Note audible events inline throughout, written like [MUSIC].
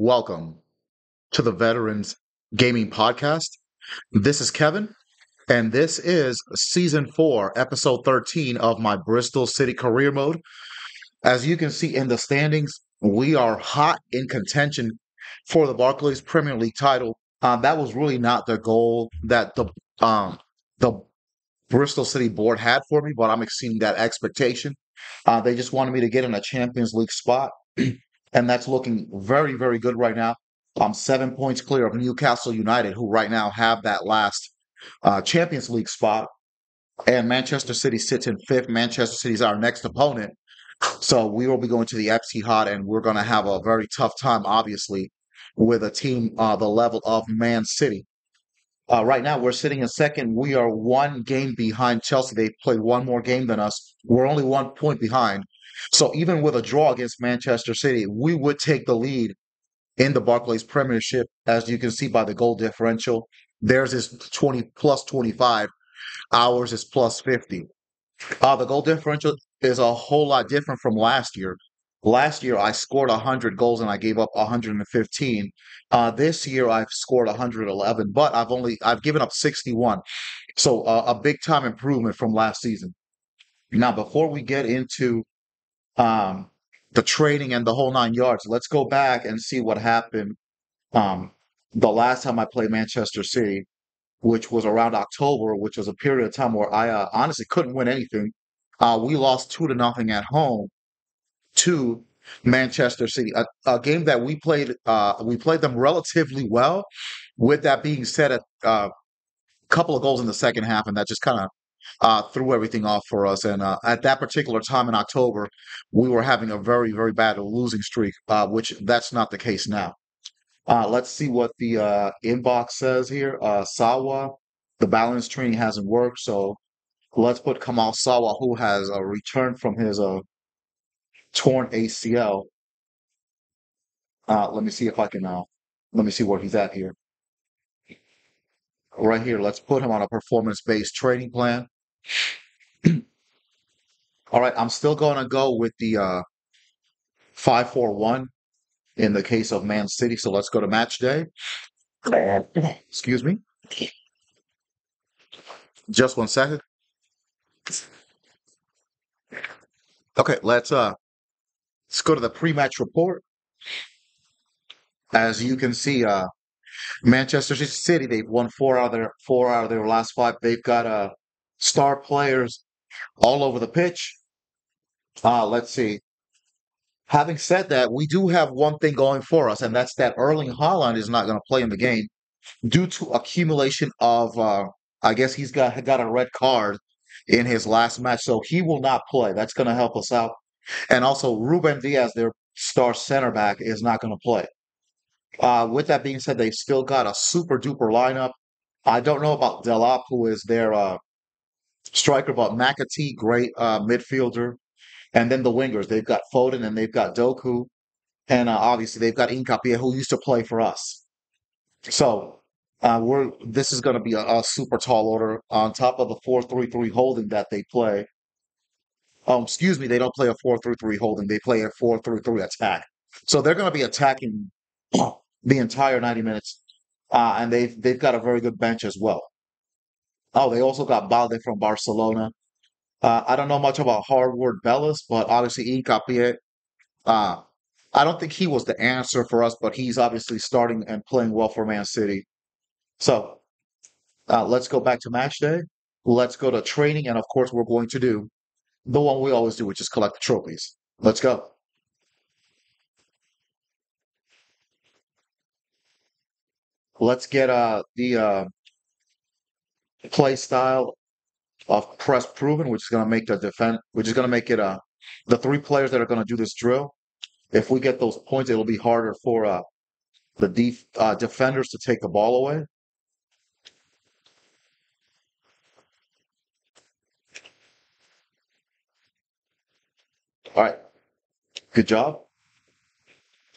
welcome to the Veterans Gaming Podcast. This is Kevin, and this is season four, episode 13 of my Bristol City career mode. As you can see in the standings, we are hot in contention for the Barclays Premier League title. Uh, that was really not the goal that the um, the Bristol City board had for me, but I'm exceeding that expectation. Uh, they just wanted me to get in a Champions League spot, [CLEARS THROAT] and that's looking very, very good right now. I'm seven points clear of Newcastle United, who right now have that last uh, Champions League spot, and Manchester City sits in fifth. Manchester City is our next opponent, so we will be going to the Etihad, and we're going to have a very tough time, obviously, with a team uh, the level of Man City. Uh, right now, we're sitting in second. We are one game behind Chelsea. They played one more game than us. We're only one point behind. So even with a draw against Manchester City, we would take the lead in the Barclays Premiership, as you can see by the goal differential. Theirs is 20 plus 25. Ours is plus 50. Uh, the goal differential is a whole lot different from last year. Last year, I scored 100 goals and I gave up 115. Uh, this year, I've scored 111, but I've only I've given up 61. So uh, a big time improvement from last season. Now, before we get into um, the training and the whole nine yards, let's go back and see what happened um, the last time I played Manchester City, which was around October, which was a period of time where I uh, honestly couldn't win anything. Uh, we lost two to nothing at home to Manchester City, a, a game that we played. Uh, we played them relatively well. With that being said, a uh, couple of goals in the second half, and that just kind of uh, threw everything off for us. And uh, at that particular time in October, we were having a very, very bad losing streak, uh, which that's not the case now. Uh, let's see what the uh, inbox says here. Uh, Sawa, the balance training hasn't worked, so let's put Kamal Sawa, who has returned from his torn ACL. Uh, let me see if I can. Let me see where he's at here. Right here, let's put him on a performance-based training plan. [CLEARS THROAT] All right, I'm still going to go with the uh, five four one in the case of Man City. So let's go to match day. Excuse me. Just one second. Okay, let's uh let's go to the pre-match report. As you can see, uh Manchester City, they've won four out of their four out of their last five. They've got uh star players all over the pitch. Uh let's see. Having said that, we do have one thing going for us, and that's that Erling Haaland is not going to play in the game due to accumulation of. Uh, I guess he's got got a red card in his last match, so he will not play. That's going to help us out. And also, Ruben Dias, their star center back, is not going to play. Uh, with that being said, they've still got a super duper lineup. I don't know about Delap, who is their uh, striker, but McAtee, great uh, midfielder. And then the wingers, they've got Foden and they've got Doku. And uh, obviously, they've got Hincapié, who used to play for us. So uh, we're this is going to be a, a, super tall order on top of the four three three holding that they play. Um, excuse me, they don't play a four three three holding. They play a four three three attack. So they're going to be attacking [CLEARS THROAT] the entire ninety minutes, uh, and they've they've got a very good bench as well. Oh, they also got Balde from Barcelona. Uh, I don't know much about Harwood-Bellis, but obviously Hincapié. Uh, I don't think he was the answer for us, but he's obviously starting and playing well for Man City. So uh, let's go back to match day. Let's go to training, and of course, we're going to do the one we always do, which is collect the trophies. Let's go. Let's get uh, the uh, play style of press proven, which is going to make the defend, which is going to make it uh, the three players that are going to do this drill. If we get those points, it'll be harder for uh, the def, uh, defenders to take the ball away. All right, good job.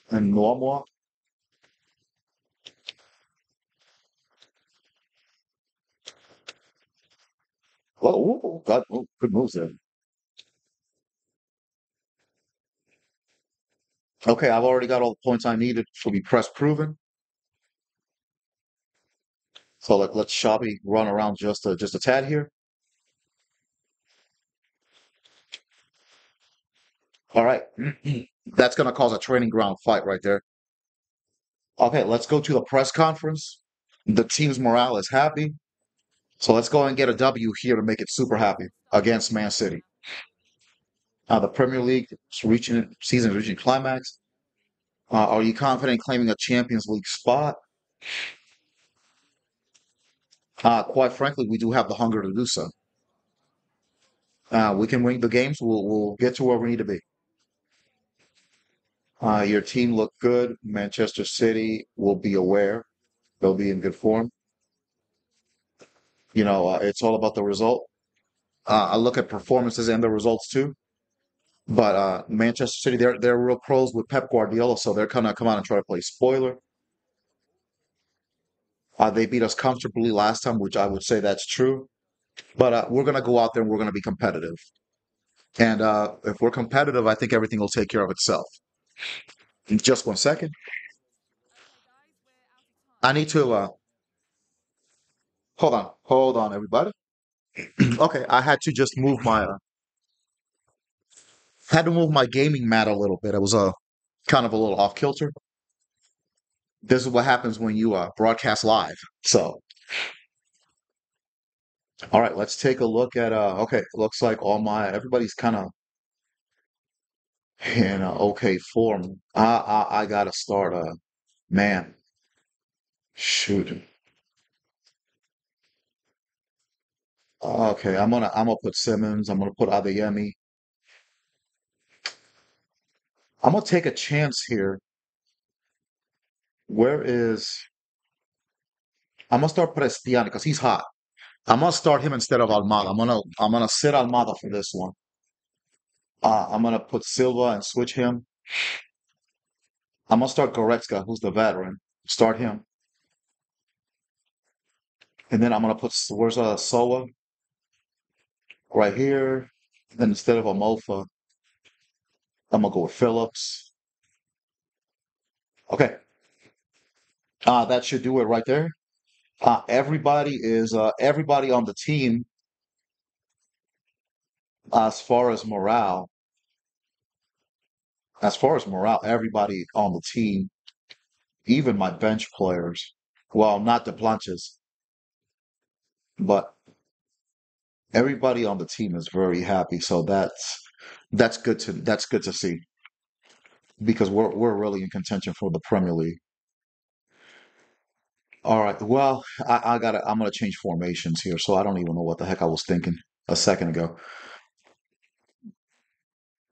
And Noamwa. Oh, God, oh, good moves there. Okay, I've already got all the points I needed to be press proven. So let, let's Xavi run around just a, just a tad here. All right. [CLEARS THROAT] That's going to cause a training ground fight right there. Okay, let's go to the press conference. The team's morale is happy. So let's go and get a W here to make it super happy against Man City. Uh, the Premier League is reaching season reaching climax. Uh, are you confident claiming a Champions League spot? Uh, quite frankly, we do have the hunger to do so. Uh, we can win the games. We'll, we'll get to where we need to be. Uh, your team looked good. Manchester City will be aware. They'll be in good form. You know, uh, it's all about the result. Uh, I look at performances and the results too. But uh, Manchester City, they're they're real pros with Pep Guardiola, so they're gonna come out and try to play spoiler. Uh, they beat us comfortably last time, which I would say that's true. But uh, we're gonna go out there and we're gonna be competitive. And uh, if we're competitive, I think everything will take care of itself. Just one second. I need to uh, hold on, hold on, everybody. [CLEARS THROAT] okay, I had to just move my uh, had to move my gaming mat a little bit. It was a uh, kind of a little off kilter. This is what happens when you uh, broadcast live. So, all right, let's take a look at. Uh, okay, looks like all my everybody's kind of in uh, okay form. I I, I gotta start. Uh, man, shoot. Okay, I'm gonna I'm gonna put Simons. I'm gonna put Adeyemi. I'm gonna take a chance here. Where is I'm gonna start Prestiani because he's hot. I'm gonna start him instead of Almada. I'm gonna I'm gonna sit Almada for this one. Uh, I'm gonna put Silva and switch him. I'm gonna start Goretzka, who's the veteran. Start him. And then I'm gonna put where's uh Soa? Right here. Then instead of Amofa, I'm gonna go with Phillips. Okay. Uh, that should do it right there. Uh, everybody is uh, everybody on the team as far as morale. As far as morale, everybody on the team, even my bench players, well, not the planches, but everybody on the team is very happy. So that's that's good to that's good to see because we're we're really in contention for the Premier League. All right. Well, I, I gotta I'm gonna change formations here, so I don't even know what the heck I was thinking a second ago.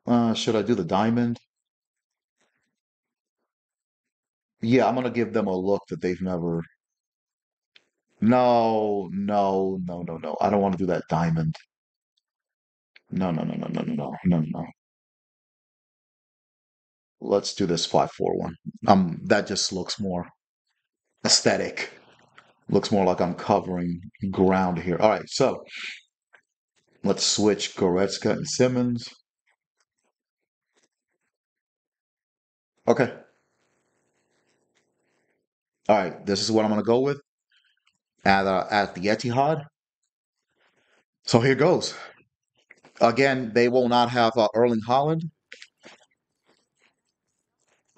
Uh, should I do the diamond? Yeah, I'm gonna give them a look that they've never. No, no, no, no, no. I don't want to do that diamond. No, no, no, no, no, no, no, no, no. Let's do this 541. Um, that just looks more aesthetic. Looks more like I'm covering ground here. All right, so let's switch Goretzka and Simons. Okay. All right, this is what I'm going to go with at uh, at the Etihad. So here goes. Again, they will not have uh, Erling Haaland,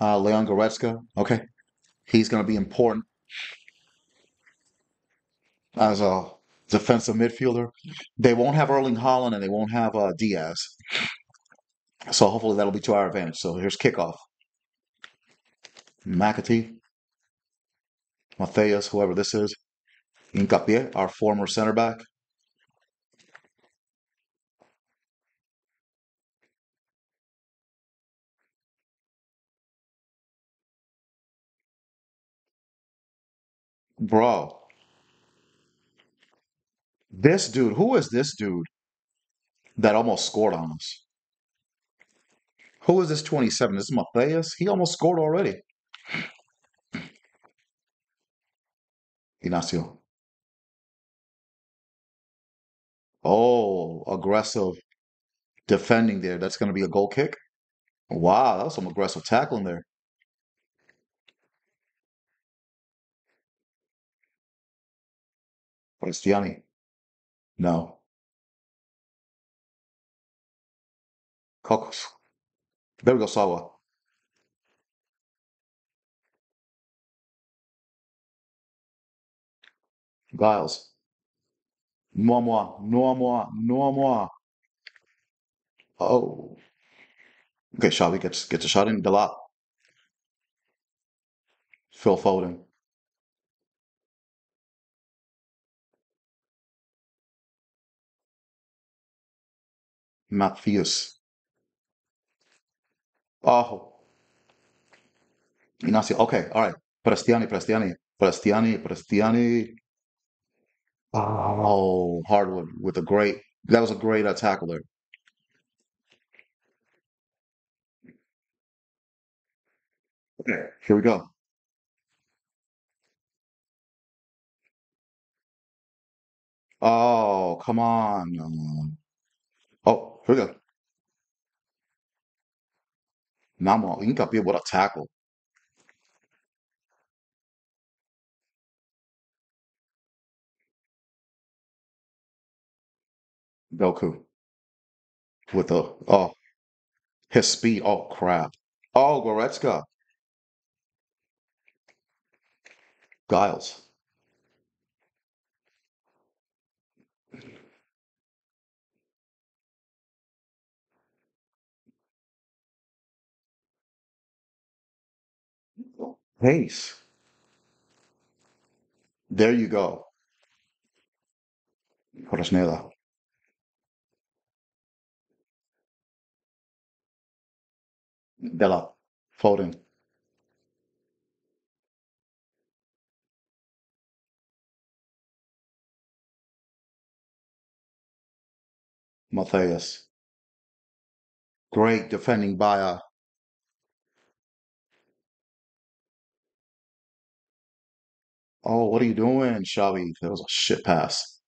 Uh, Leon Goretzka. Okay. He's going to be important as a defensive midfielder. They won't have Erling Haaland and they won't have uh, Dias. So hopefully that'll be to our advantage. So here's kickoff. McAtee, Matthias, whoever this is, Hincapié, our former center back. Bro, this dude, who is this dude that almost scored on us? Who is this 27? This is Matthias. He almost scored already. Inacio. Oh, aggressive defending there. That's going to be a goal kick. Wow, that was some aggressive tackling there. Prestiani. No. Cocos. There we go, Sawa. Giles. No moi. No moi. No moi. Oh. Okay, Xavi gets gets a shot in. Delap. Phil Foden. Matthews. Oh. Inacio. Okay, all right. Prestiani, Prestiani. Prestiani, Prestiani. Oh, Harwood with a great, that was a great uh, tackle there. Okay, here we go. Oh, come on. Oh, here we go. Namo, Inca what a tackle. Doku with the, oh, his speed. Oh, crap. Oh, Goretzka. Giles. Pace. There you go. Fresneda. Della. Foden. Matthias. Great defending uh, Oh, what are you doing, Xavi? That was a shit pass.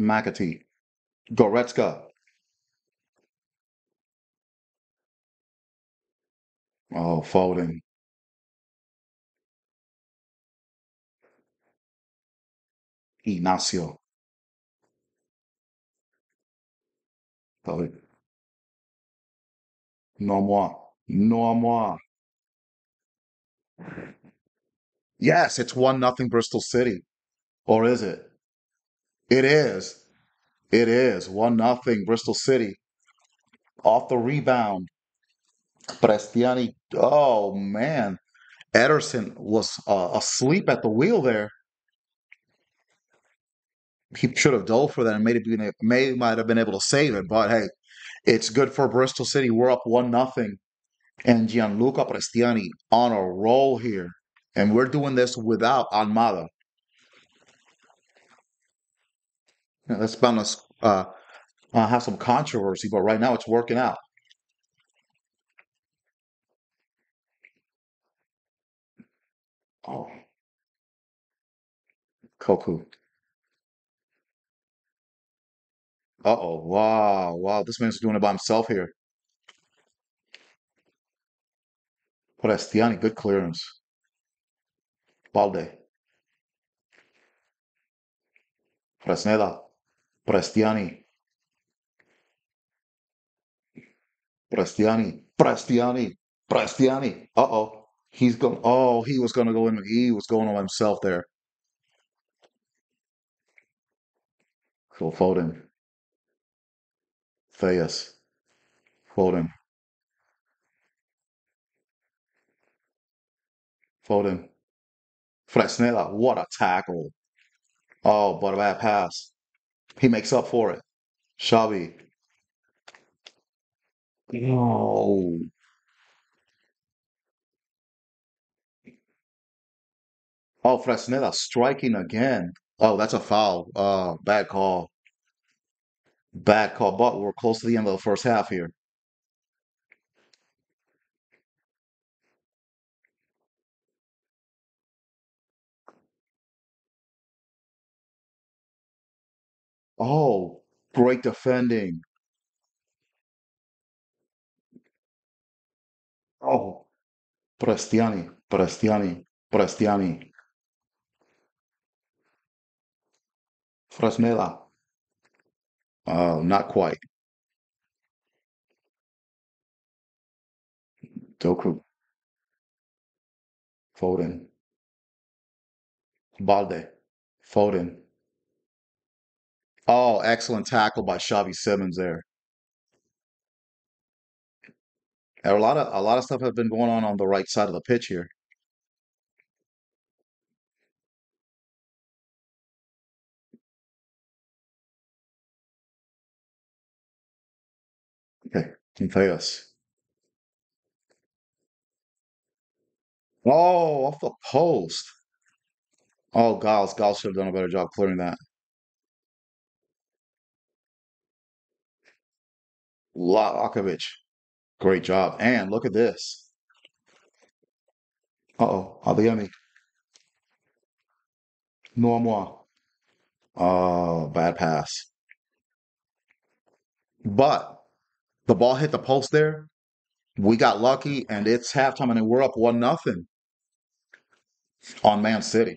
McAtee. Goretzka. Oh, Foden. Inacio. Foden. Non moi. Non moi. Yes, it's one nothing Bristol City. Or is it? It is. It is one nothing Bristol City. Off the rebound. Prestiani. Oh man, Ederson was uh, asleep at the wheel there. He should have dove for that and maybe might have been able to save it. But hey, it's good for Bristol City. We're up one nothing, and Gianluca Prestiani on a roll here, and we're doing this without Almada. Yeah, that's bound to uh, uh, have some controversy, but right now it's working out. Oh, Doku. Uh-oh. Wow. Wow. This man's doing it by himself here. Prestiani, good clearance. Balde. Fresneda. Prestiani. Prestiani. Prestiani. Prestiani. Uh-oh. He's going. Oh, he was going to go in. He was going on himself there. Phil Foden. Theus. Foden. Foden. Fresneda. What a tackle. Oh, but a bad pass. He makes up for it. Xavi. Oh. Oh, Fresneda striking again. Oh, that's a foul. Uh, bad call. Bad call. But we're close to the end of the first half here. Oh, great defending. Oh, Prestiani, Prestiani, Prestiani. Fresneda. Oh, uh, not quite. Doku. Foden. Balde. Foden. Oh, excellent tackle by Xavi Simons there. A lot of a lot of stuff has been going on on the right side of the pitch here. Okay, Theus. Oh, off the post. Oh, Giles. Giles should have done a better job clearing that. Livakovic. Great job. And look at this. Uh-oh. Adeyemi. Noamwa. Oh, bad pass. But the ball hit the post there. We got lucky, and it's halftime, and we're up one nothing on Man City.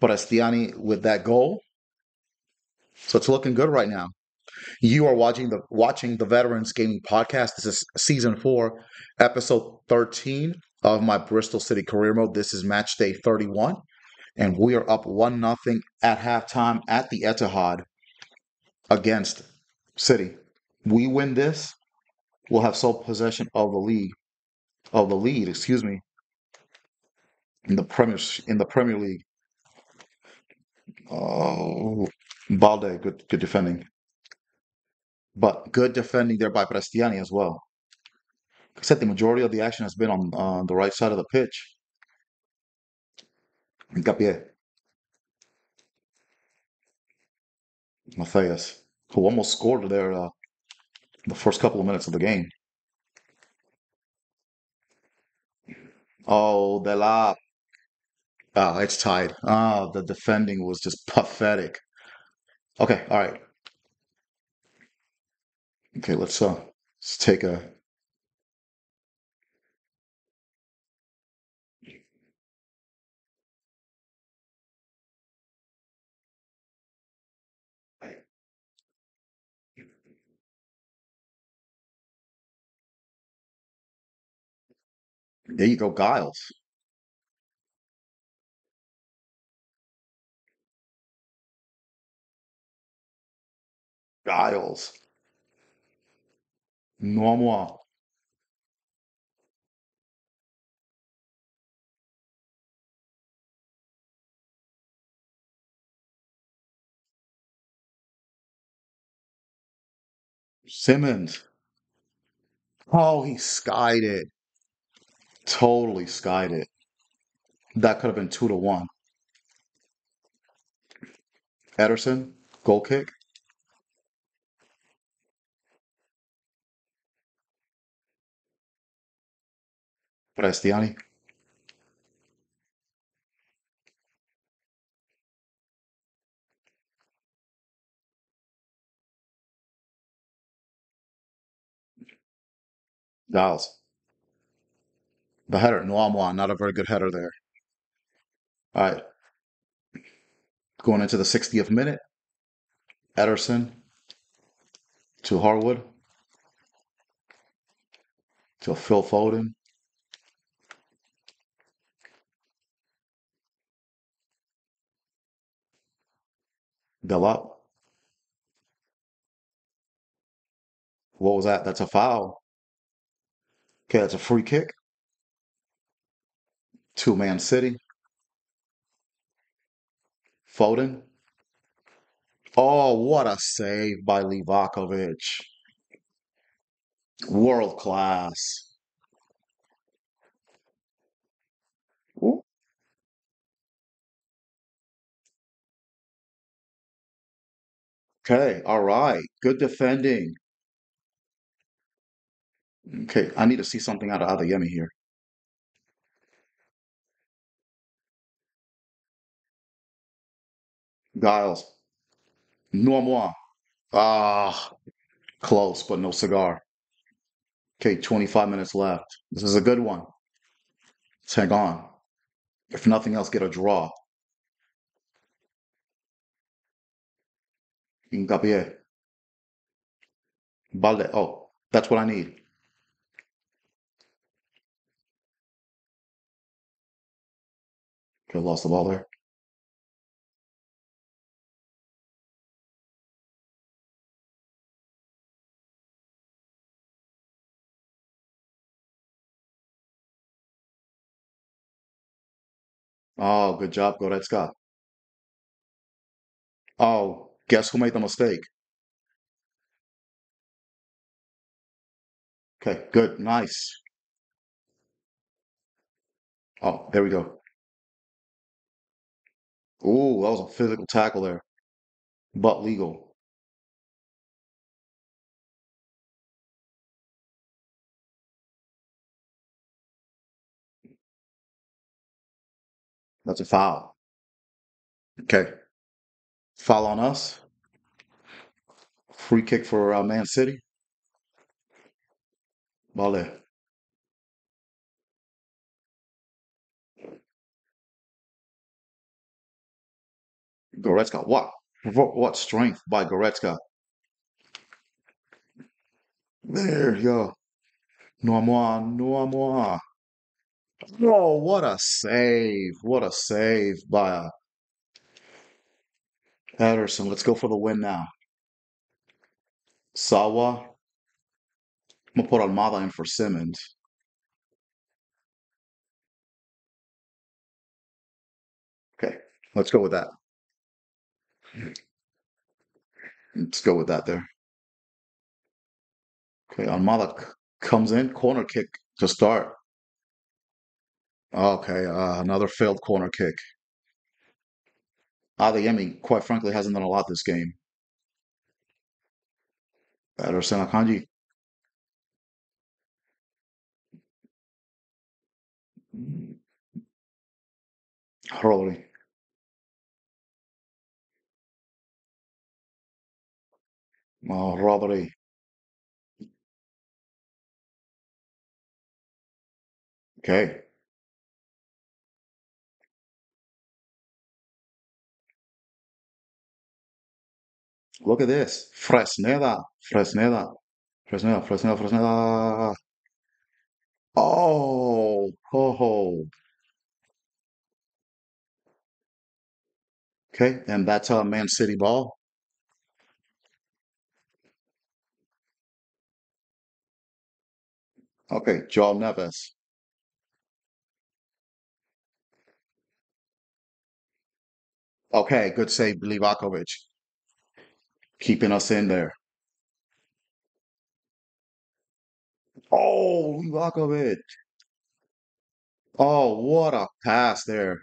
But Prestiani with that goal. So it's looking good right now. You are watching the watching the Veterans Gaming Podcast. This is season four, episode 13 of my Bristol City career mode. This is match day 31, and we are up one nothing at halftime at the Etihad against City. We win this, we'll have sole possession of the league, of the lead, excuse me, in the Premier in the Premier League. Oh, Balde, good good defending. But good defending there by Prestiani as well. I said the majority of the action has been on uh, the right side of the pitch. Hincapié. Matthias, who almost scored there uh, the first couple of minutes of the game. Oh, Delap. Oh, it's tied. Oh, the defending was just pathetic. Okay, all right. Okay, let's uh let's take a there you go, Giles. Giles. Normal. Simons. Oh, he skied it. Totally skied it. That could have been two to one. Ederson, goal kick. Prestiani. Giles. The header, Noamwa, not a very good header there. All right. Going into the 60th minute. Ederson to Harwood to Phil Foden. Delap. What was that? That's a foul. Okay, that's a free kick. To Man City. Foden. Oh, what a save by Livakovic. World class. Okay, all right. Good defending. Okay, I need to see something out of Adeyemi here. Giles. No more. Ah, close, but no cigar. Okay, 25 minutes left. This is a good one. Let's hang on. If nothing else, get a draw. Hincapié. Balde. Oh, that's what I need. Okay, lost the ball there. Oh, good job, Goretzka. Oh, guess who made the mistake? Okay, good, nice. Oh, there we go. Ooh, that was a physical tackle there, but legal. That's a foul. Okay, foul on us. Free kick for uh, Man City. Vale. Goretzka. What? What strength by Goretzka. There you go. No more, no more. Oh, what a save. What a save by uh, Ederson. Let's go for the win now. Sawa. I'm going to put Almada in for Simons. Okay, let's go with that. Let's go with that there. Okay, Almada comes in. Corner kick to start. Okay, uh, another failed corner kick. Adeyemi, quite frankly, hasn't done a lot this game. Ederson Akanji. Rodri. Oh, Rodri. Okay. Look at this. Fresneda. Fresneda. Fresneda. Fresneda. Fresneda. Oh, ho, ho. Okay, and that's a Man City ball. Okay, João Neves. Okay, good save, Livakovic. Keeping us in there. Oh, Livakovic. Oh, what a pass there.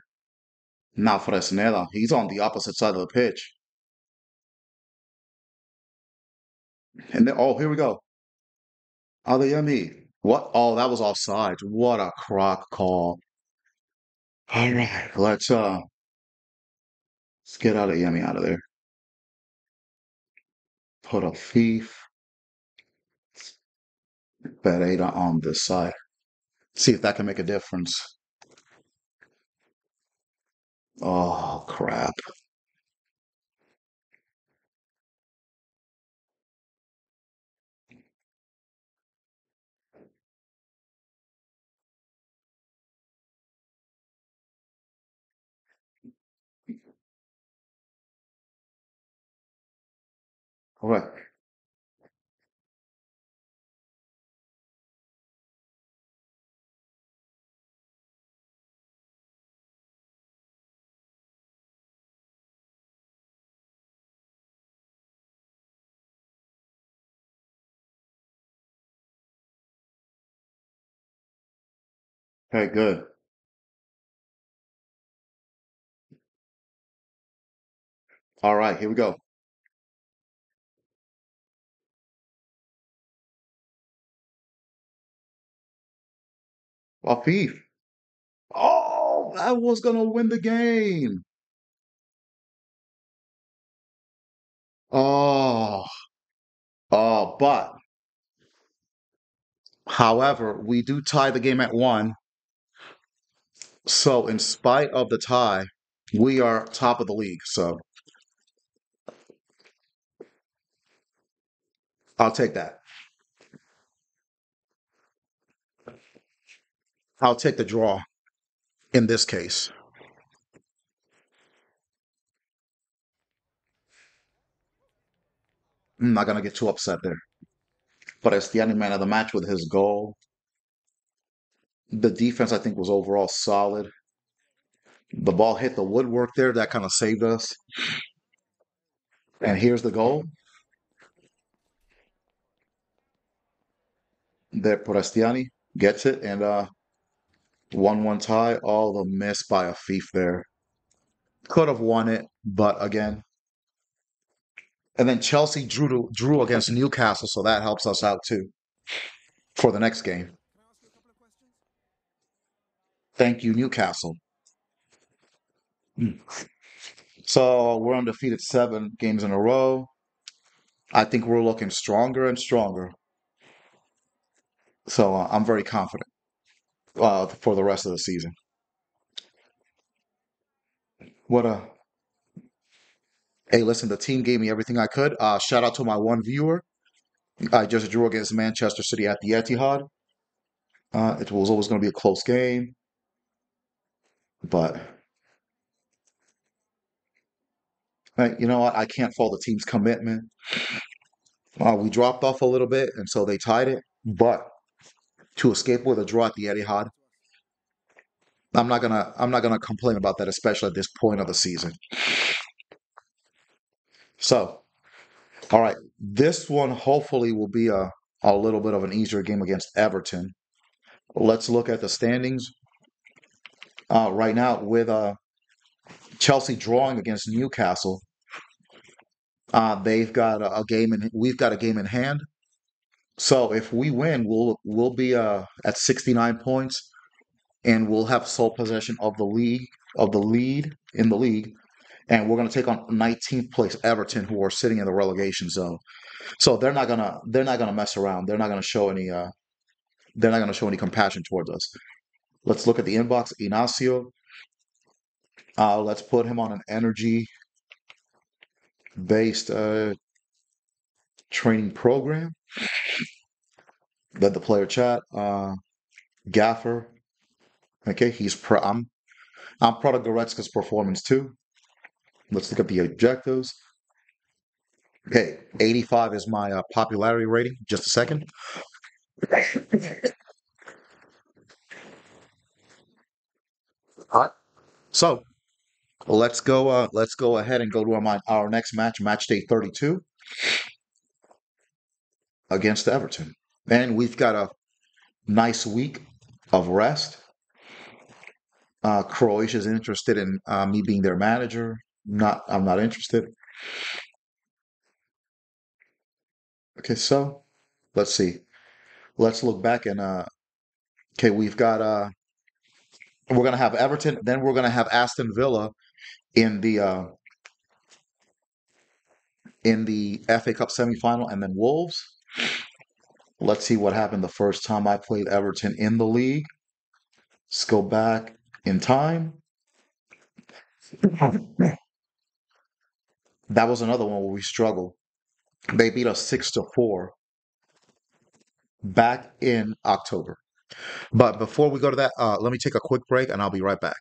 Now Fresneda. He's on the opposite side of the pitch. And then, oh, here we go. Adeyemi. What? Oh, that was offside. What a crock call. All right, let's uh let's get Adeyemi out of there. Put Afif. Pereira on this side. See if that can make a difference. Oh crap. All right. Okay, good. All right, here we go. Afif. Oh, I was gonna win the game. Oh, oh, but however, we do tie the game at one. So, in spite of the tie, we are top of the league. So, I'll take that. I'll take the draw in this case. I'm not going to get too upset there. But it's the only man of the match with his goal. The defense, I think, was overall solid. The ball hit the woodwork there. That kind of saved us. And here's the goal. There, Prestiani gets it. And uh, 1 1 tie. All the miss by Afif there. Could have won it, but again. And then Chelsea drew to, drew against Newcastle, so that helps us out too for the next game. Thank you, Newcastle. Hmm. So we're undefeated seven games in a row. I think we're looking stronger and stronger. So uh, I'm very confident uh, for the rest of the season. What a hey! Listen, the team gave me everything I could. Uh, shout out to my one viewer. I just drew against Manchester City at the Etihad. Uh, it was always going to be a close game, but you know what? I can't fault the team's commitment. Uh, we dropped off a little bit, and so they tied it. But to escape with a draw at the Etihad, I'm not gonna I'm not gonna complain about that, especially at this point of the season. So, all right, this one hopefully will be a a little bit of an easier game against Everton. Let's look at the standings uh, right now with uh, Chelsea drawing against Newcastle. Uh, they've got a, a game and we've got a game in hand. So if we win, we'll we'll be uh, at 69 points, and we'll have sole possession of the league of the lead in the league, and we're going to take on 19th place Everton, who are sitting in the relegation zone. So they're not gonna they're not gonna mess around. They're not gonna show any uh, they're not gonna show any compassion towards us. Let's look at the inbox. Inacio. Uh, let's put him on an energy based uh, training program. Let the player chat. Uh, Gaffer. Okay, he's pro. I'm I'm proud of Goretzka's performance too. Let's look at the objectives. Okay, 85 is my uh, popularity rating. Just a second. Hot. So let's go. Uh, let's go ahead and go to our, our next match, match day 32 against Everton. And we've got a nice week of rest. Uh, is interested in uh, me being their manager. Not, I'm not interested. Okay, so let's see. Let's look back and uh, okay, we've got uh, we're gonna have Everton, then we're gonna have Aston Villa in the uh, in the FA Cup semifinal, and then Wolves. Let's see what happened the first time I played Everton in the league. Let's go back in time. That was another one where we struggled. They beat us six to four back in October. But before we go to that, uh, let me take a quick break and I'll be right back.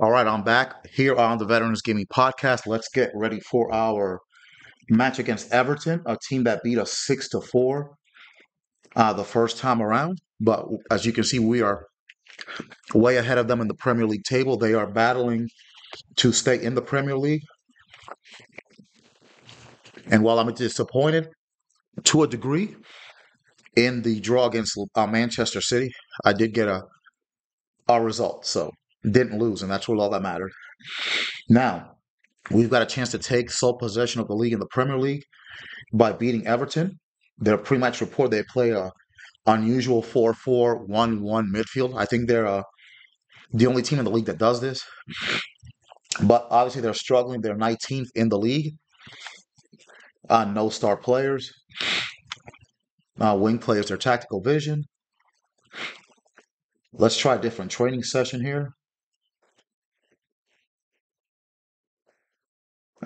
All right, I'm back here on the Veterans Gaming Podcast. Let's get ready for our match against Everton, a team that beat us six to four uh, the first time around. But as you can see, we are way ahead of them in the Premier League table. They are battling to stay in the Premier League. And while I'm disappointed to a degree in the draw against uh, Manchester City, I did get a a result. So didn't lose, and that's what all that mattered. Now, we've got a chance to take sole possession of the league in the Premier League by beating Everton. Their pre-match report, they play a unusual 4-4-1-1 midfield. I think they're uh, the only team in the league that does this. But obviously, they're struggling. They're 19th in the league. Uh, no star players. Uh, wing players, their tactical vision. Let's try a different training session here.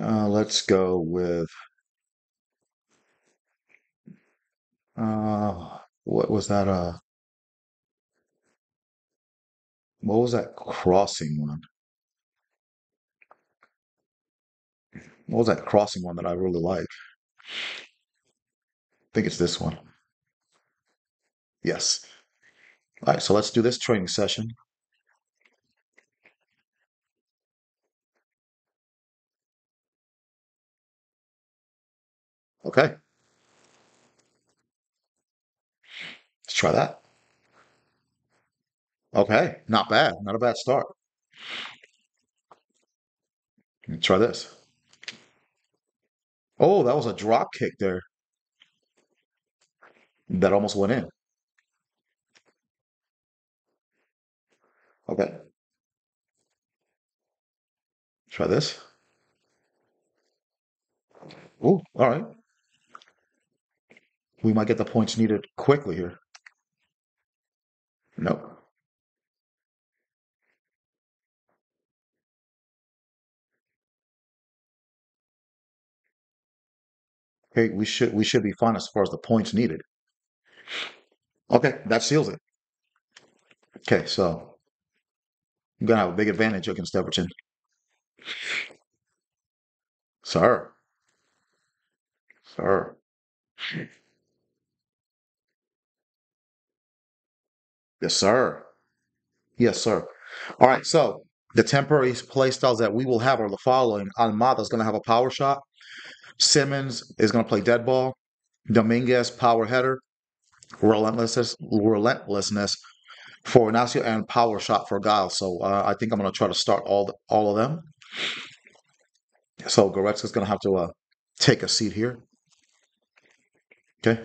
Uh, let's go with uh, what was that? Uh, what was that crossing one? What was that crossing one that I really like? I think it's this one. Yes. All right, so let's do this training session. Okay. Let's try that. Okay, not bad. Not a bad start. Let's try this. Oh, that was a drop kick there. That almost went in. Okay. Try this. Oh, all right. We might get the points needed quickly here. Nope. Okay, we should we should be fine as far as the points needed. Okay, that seals it. Okay, so I'm gonna have a big advantage against Everton. Sir. Sir. Yes, sir. Yes, sir. All right, so the temporary play styles that we will have are the following. Almada is going to have a power shot. Simons is going to play dead ball. Dominguez, power header. Relentlessness, relentlessness for Inacio, and power shot for Giles. So uh, I think I'm going to try to start all the, all of them. So Goretzka's going to have to uh, take a seat here. Okay.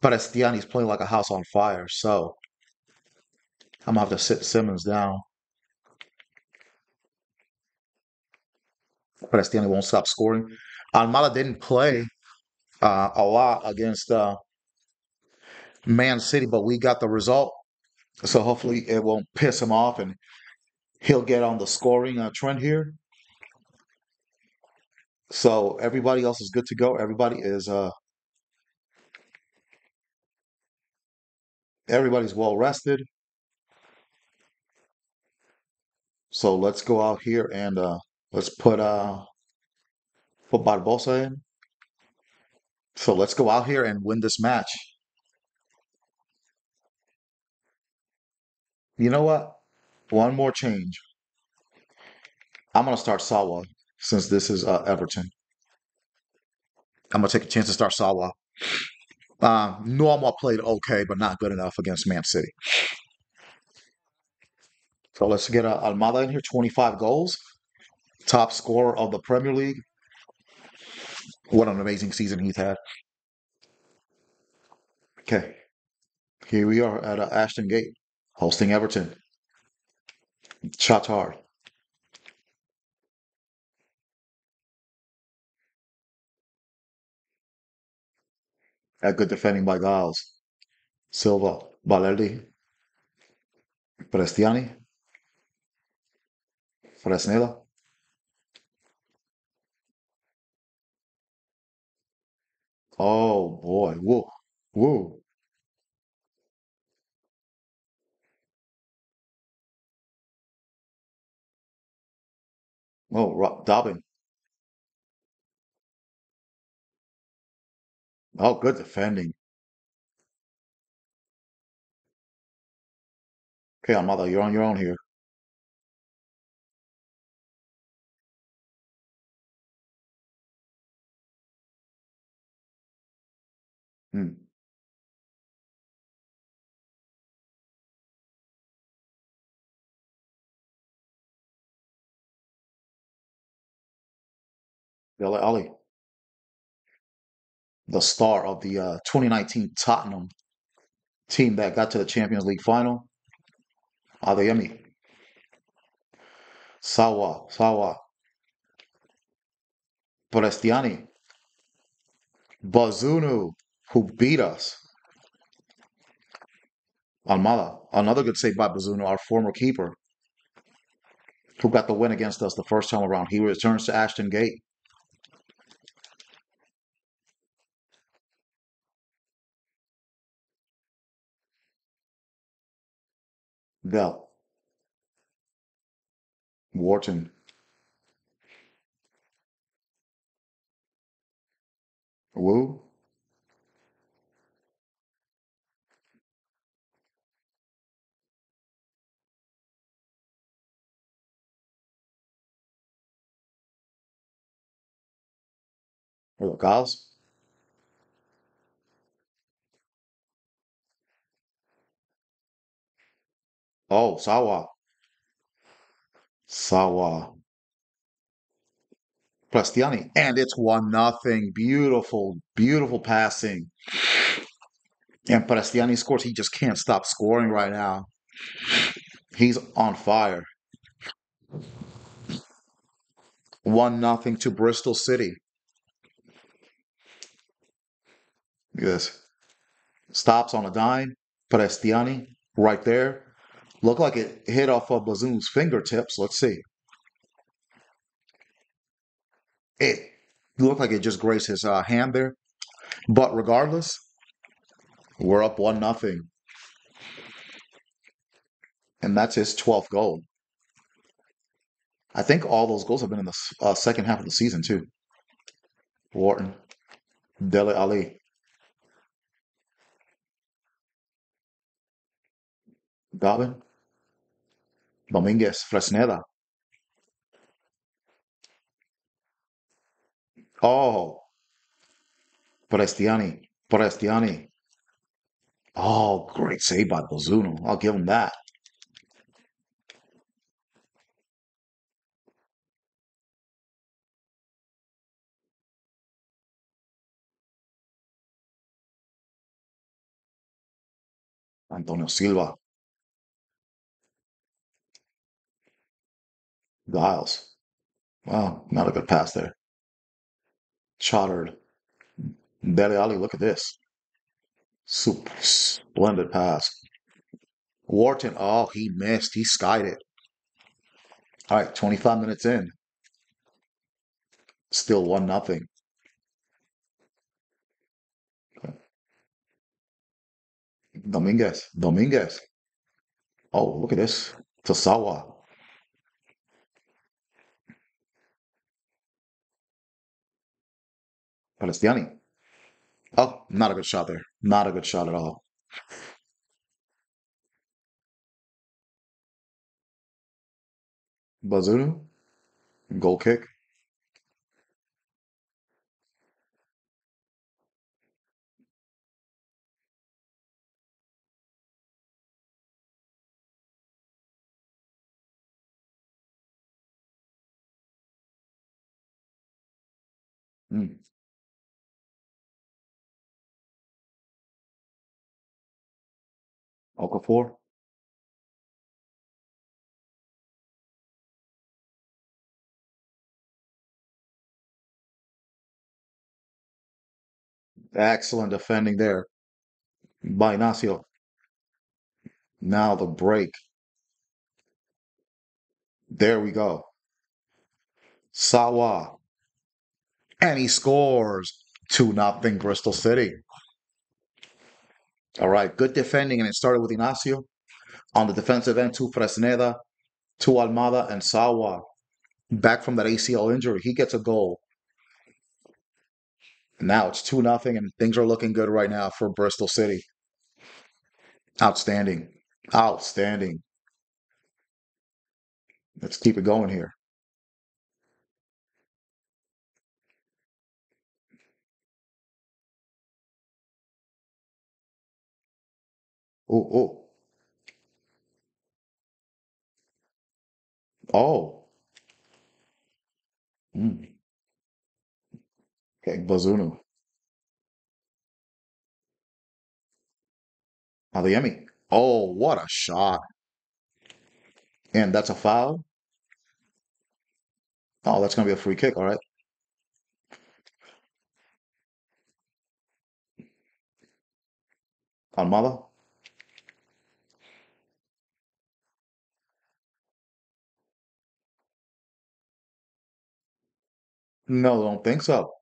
But Estiani's playing like a house on fire, so I'm to have to sit Simons down. But Estiani won't stop scoring. Almada didn't play uh, a lot against uh, Man City, but we got the result. So hopefully it won't piss him off and he'll get on the scoring uh, trend here. So everybody else is good to go. Everybody is uh everybody's well rested. So let's go out here and uh let's put uh put Barbosa in. So let's go out here and win this match. You know what? One more change. I'm gonna start Sawa since this is uh, Everton. I'm gonna take a chance to start Sawa. Uh, Normal played okay, but not good enough against Man City. So let's get uh, Almada in here. 25 goals, top scorer of the Premier League. What an amazing season he's had. Okay, here we are at uh, Ashton Gate, hosting Everton. Chatar. At good defending by Giles. Silva, Valerdi, Prestiani, Fresneda. Oh boy, whoa, whoa. Oh, Dobbin. Oh, good defending. Okay, Almada, you're on your own here. Dele Alli, the star of the uh, 2019 Tottenham team that got to the Champions League final. Adeyemi. Sawa, Sawa. Forestiani. Bazunu, who beat us. Almada, another good save by Bazunu, our former keeper, who got the win against us the first time around. He returns to Ashton Gate. Bell. Wharton. Woo. Hello, Giles. Oh, Sawa. Sawa. Prestiani. And it's one nothing. Beautiful, beautiful passing. And Prestiani scores. He just can't stop scoring right now. He's on fire. One nothing to Bristol City. Yes. Stops on a dime. Prestiani right there. Looked like it hit off of Bazoon's fingertips. Let's see. It looked like it just grazed his uh, hand there. But regardless, we're up one nothing, and that's his 12th goal. I think all those goals have been in the uh, second half of the season too. Wharton, Dele Alli, Dobbin, Dominguez, Fresneda. Oh, Prestiani, Prestiani. Oh, great save by Bazunu. I'll give him that. Antonio Silva. Giles. Wow, not a good pass there. Chottard. Dele Alli, look at this. Super splendid pass. Wharton, oh, he missed. He skied it. All right, 25 minutes in. Still one nothing. Dominguez. Dominguez. Oh, look at this. Tasawa. Prestiani. Oh, not a good shot there. Not a good shot at all. Bazunu. Goal kick. Mm. Okafor. Excellent defending there by Inacio. Now the break. There we go. Sawa. And he scores 2 nothing Bristol City. All right, good defending, and it started with Inacio. On the defensive end, to Fresneda, two Almada, and Sawa. back from that ACL injury. He gets a goal. Now it's 2 nothing, and things are looking good right now for Bristol City. Outstanding. Outstanding. Let's keep it going here. Oh, oh, oh. Mm. Okay, Bazunu. Adeyemi. Oh, what a shot. And that's a foul. Oh, that's going to be a free kick, all right. Almada. No, don't think so.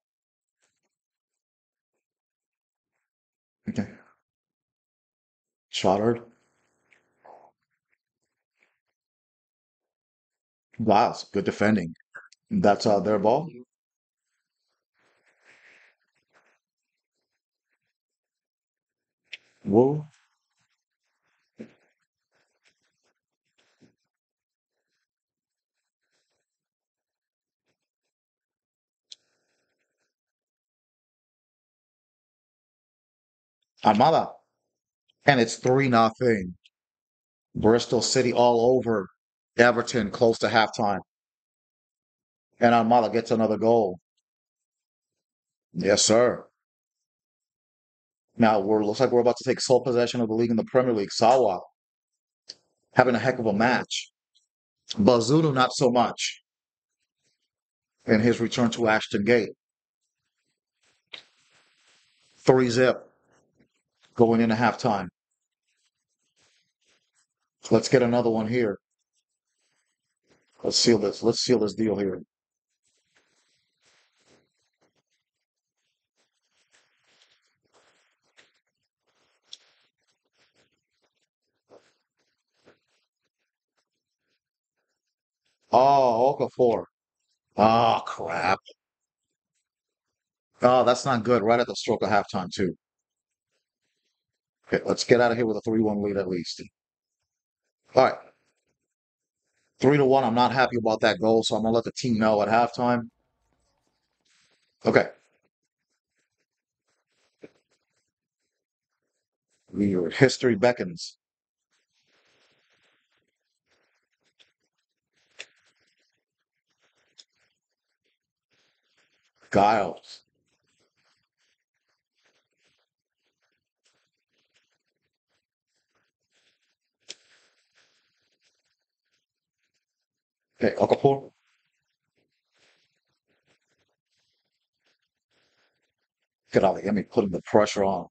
Okay. Stoddard. Wow, good defending. That's uh, their ball. Whoa. Almada. And it's 3 nothing. Bristol City all over Everton close to halftime. And Almada gets another goal. Yes, sir. Now we're looks like we're about to take sole possession of the league in the Premier League. Sawa having a heck of a match. Bazunu not so much. In his return to Ashton Gate. Three zip going into halftime. Let's get another one here. Let's seal this. Let's seal this deal here. Oh, Okafor. Oh, crap. Oh, that's not good. Right at the stroke of halftime, too. Okay, let's get out of here with a 3-1 lead at least. All right. Three to one. I'm not happy about that goal, so I'm gonna let the team know at halftime. Okay. Your history beckons. Giles. Okay, Okafor. Get out of Get me putting the pressure on.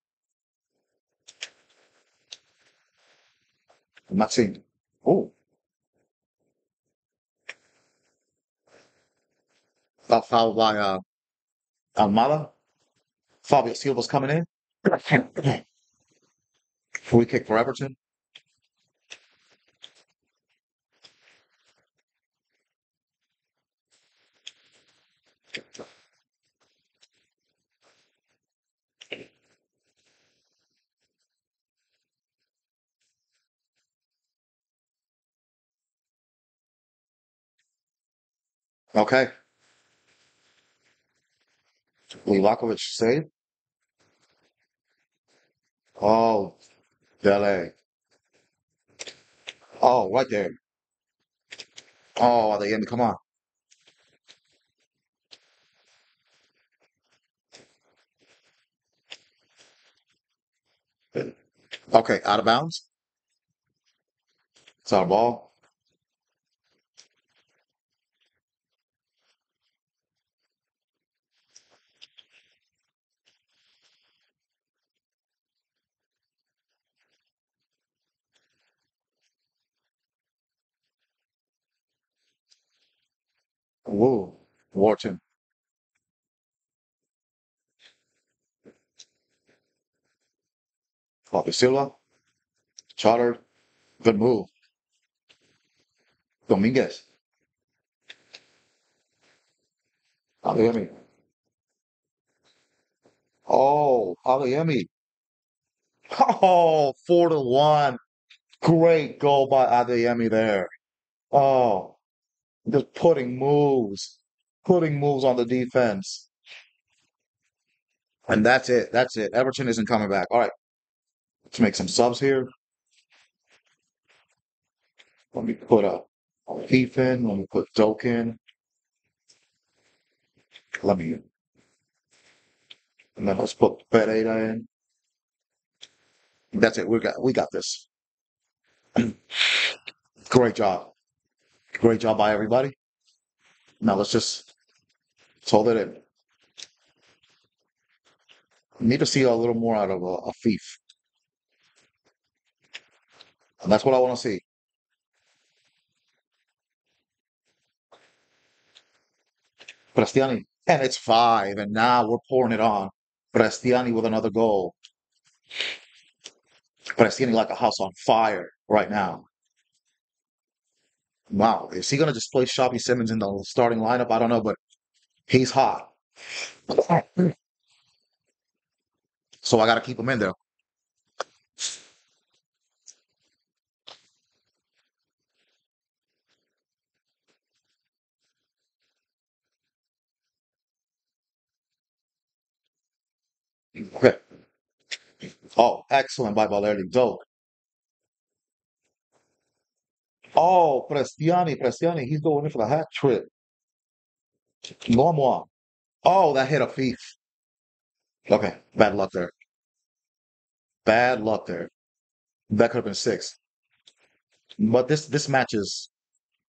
I'm not seeing. Oh, got fouled by uh, Almada. Fabio Silva's coming in. [COUGHS] Free kick for Everton. Okay. Livakovic save. Oh, Dele. Oh, right there. Oh, the end. Come on. Okay, out of bounds. It's our ball. Whoa, Wharton. Fabio Silva. Chartered. Good move. Dominguez. Adeyemi. Oh, Adeyemi. [LAUGHS] Oh, four to one. Great goal by Adeyemi there. Oh, just putting moves, putting moves on the defense. And that's it. That's it. Everton isn't coming back. All right, let's make some subs here. Let me put a Heath in. Let me put Doak in. Let me, and then let's put Pereira in. That's it. We got we got this. [CLEARS THROAT] Great job. Great job by everybody. Now let's just let's hold it in. Need to see a little more out of a, a thief. And that's what I want to see. Prestiani. And it's five, and now we're pouring it on. Prestiani with another goal. Prestiani like a house on fire right now. Wow. Is he going to play Xavi Simons in the starting lineup? I don't know, but he's hot. So I got to keep him in there. Okay. Oh, excellent by Valerdi. Dope. Oh, Prestiani, Prestiani. He's going in for the hat trick. Normal. Oh, that hit Afif. Okay. Bad luck there. Bad luck there. That could have been six. But this this match is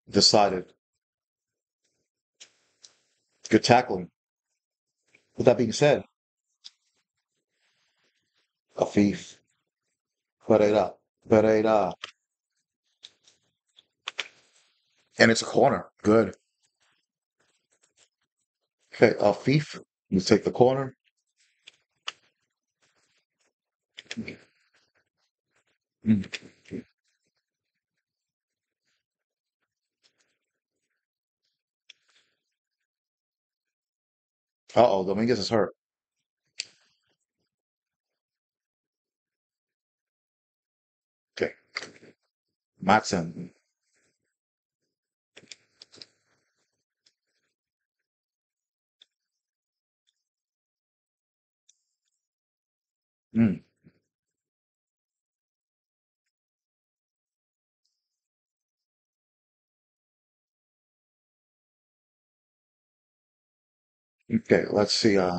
decided. Good tackling. With that being said, Afif. Pereira. Pereira. And it's a corner. Good. Okay, uh, thief. You take the corner. Uh-oh, Dominguez is hurt. Okay. Matson. Mm. Okay, let's see. Uh,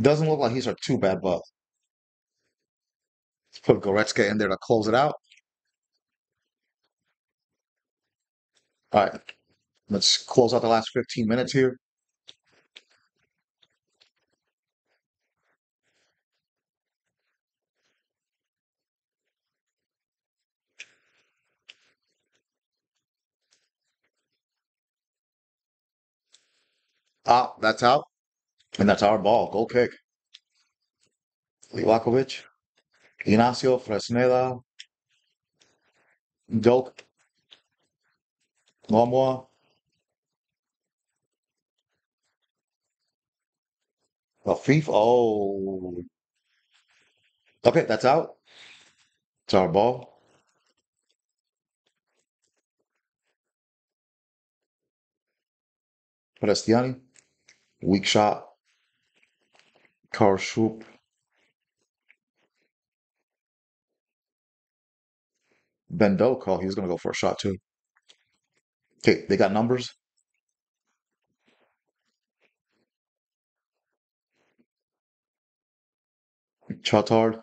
doesn't look like he's hurt too bad, but let's put Goretzka in there to close it out. All right, let's close out the last 15 minutes here. Ah, that's out. And that's our ball. Goal kick. Livakovic. Inacio Fresneda. Doak. One more. Afif. Oh. Okay, that's out. It's our ball. Prestiani. Weak shot. Karshoop. Ben Doak. Oh, he's going to go for a shot too. Okay, they got numbers. Chatard.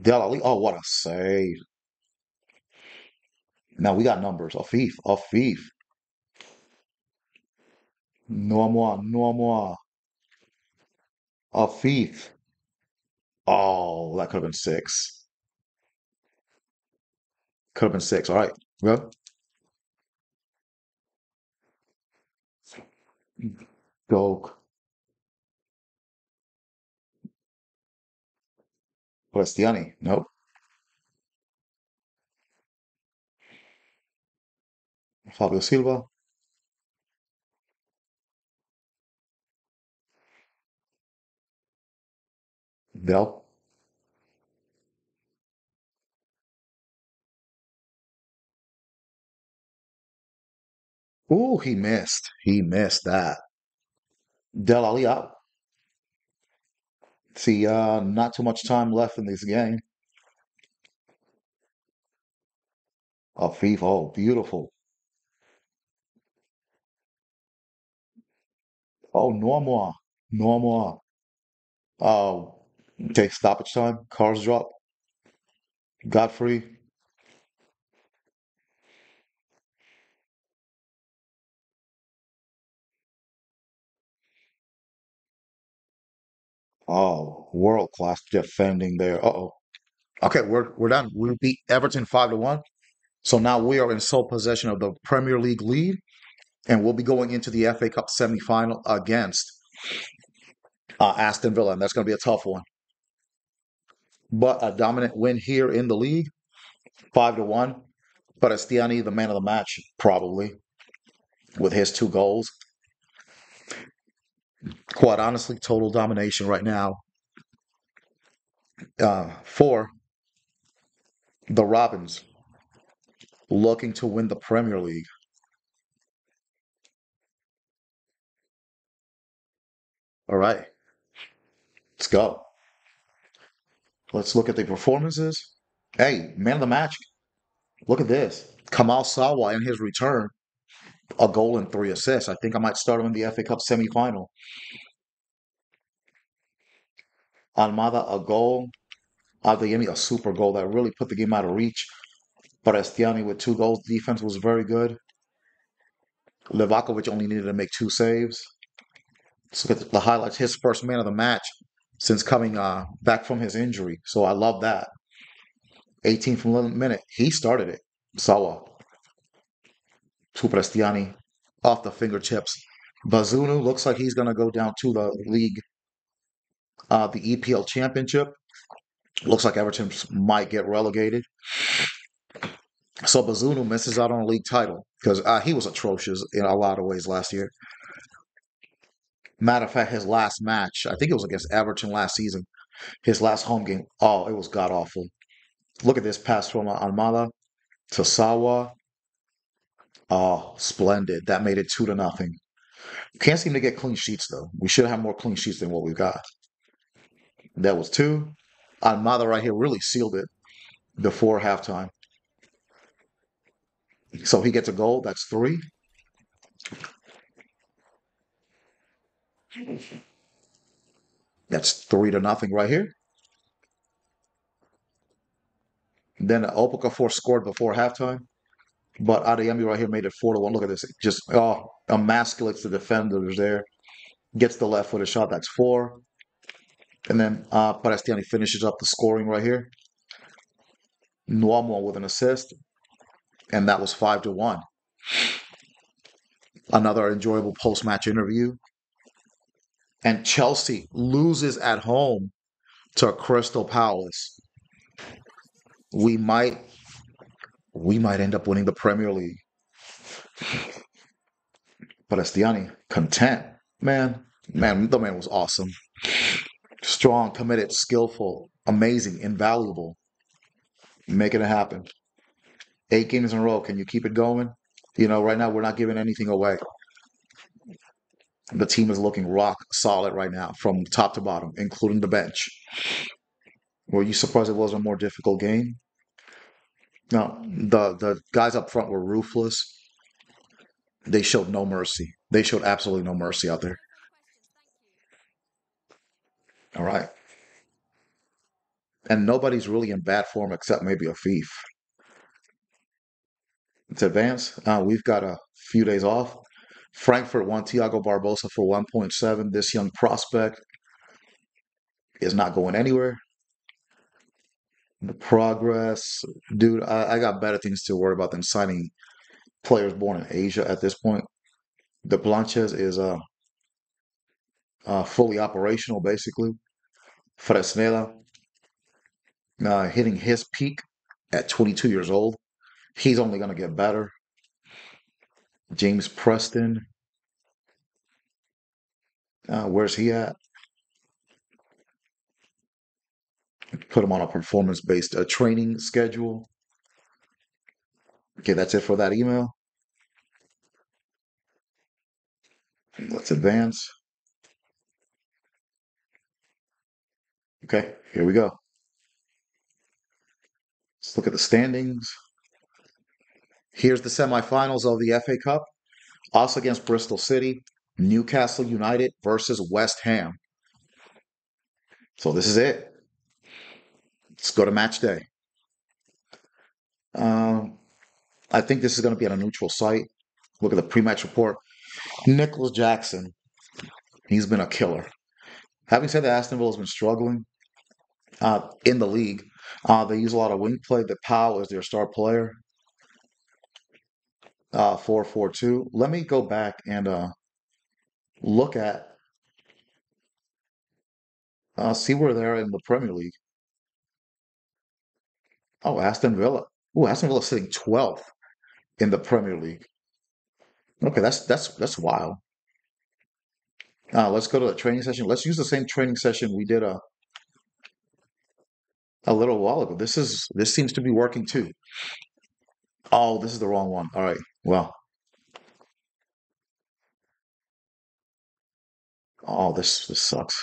Dele Alli. Oh, what a save. Now we got numbers. Afif. No more. No more. Afif. Oh, that could have been six. Could have been six. All right. Well, Doak. Prestiani. Nope. Fabio Silva. Del. Ooh, he missed. He missed that. Del Ali out. See, uh, not too much time left in this game. Afif, oh, beautiful. Oh, Normois. Normois. Oh, take stoppage time. Cars drop. Godfrey. Oh, world class defending there. Uh-oh. Okay, we're we're done. We beat Everton five to one. So now we are in sole possession of the Premier League lead, and we'll be going into the FA Cup semi-final against uh, Aston Villa, and that's going to be a tough one. But a dominant win here in the league, five to one. But Estiani, the man of the match, probably with his two goals. Quite honestly, total domination right now uh, for the Robins, looking to win the Premier League. All right, let's go. Let's look at the performances. Hey, man of the match. Look at this. Kamal Sawa in his return, a goal and three assists. I think I might start him in the FA Cup semi-final. Almada, a goal. Adeyemi, a super goal that really put the game out of reach. But Estiani with two goals. Defense was very good. Livakovic only needed to make two saves. Let's look at the highlights. His first man of the match since coming uh, back from his injury. So I love that. 18 from the minute. He started it. Sawa. To Prestiani off the fingertips. Bazunu looks like he's going to go down to the league, uh, the EPL championship. Looks like Everton might get relegated. So Bazunu misses out on a league title because uh, he was atrocious in a lot of ways last year. Matter of fact, his last match, I think it was against Everton last season, his last home game, oh, it was god awful. Look at this pass from uh, Almada to Sawa. Oh, splendid. That made it two to nothing. Can't seem to get clean sheets though. We should have more clean sheets than what we've got. That was two. Almada right here really sealed it before halftime. So he gets a goal. That's three. That's three to nothing right here. Then Okafor scored before halftime. But Adeyemi right here made it four to one. Look at this. Just oh, emasculates the defenders there. Gets the left footed shot. That's four. And then uh, Prestiani finishes up the scoring right here. Nuomo with an assist. And that was five to one. Another enjoyable post match interview. And Chelsea loses at home to Crystal Palace. We might we might end up winning the Premier League. But Estiani, content. Man, man, the man was awesome. Strong, committed, skillful, amazing, invaluable. Making it happen. Eight games in a row. Can you keep it going? You know, right now we're not giving anything away. The team is looking rock solid right now from top to bottom, including the bench. Were you surprised it wasn't a more difficult game? No, the the guys up front were ruthless. They showed no mercy. They showed absolutely no mercy out there. All right. And nobody's really in bad form except maybe Afif. Let's advance. Uh, we've got a few days off. Frankfurt won Tiago Barbosa for 1.7. This young prospect is not going anywhere. The progress, dude, I, I got better things to worry about than signing players born in Asia at this point. The Blanches is uh, uh, fully operational, basically. Fresneda uh, hitting his peak at 22 years old. He's only going to get better. James Preston. Uh, where's he at? Put him on a performance-based uh, training schedule. Okay, that's it for that email. Let's advance. Okay, here we go. Let's look at the standings. Here's the semifinals of the FA Cup. Us against Bristol City, Newcastle United versus West Ham. So this is it. Let's go to match day. Um, I think this is going to be on a neutral site. Look at the pre-match report. Nicolas Jackson, he's been a killer. Having said that, Aston Villa has been struggling uh, in the league. Uh, they use a lot of wing play. The Powell is their star player. Uh, four four two. Let me go back and uh, look at uh, see where they're in the Premier League. Oh, Aston Villa. Oh, Aston Villa sitting 12th in the Premier League. Okay, that's that's that's wild. Uh, let's go to the training session. Let's use the same training session we did a a little while ago. This is this seems to be working too. Oh, this is the wrong one. All right. Well. Oh, this this sucks.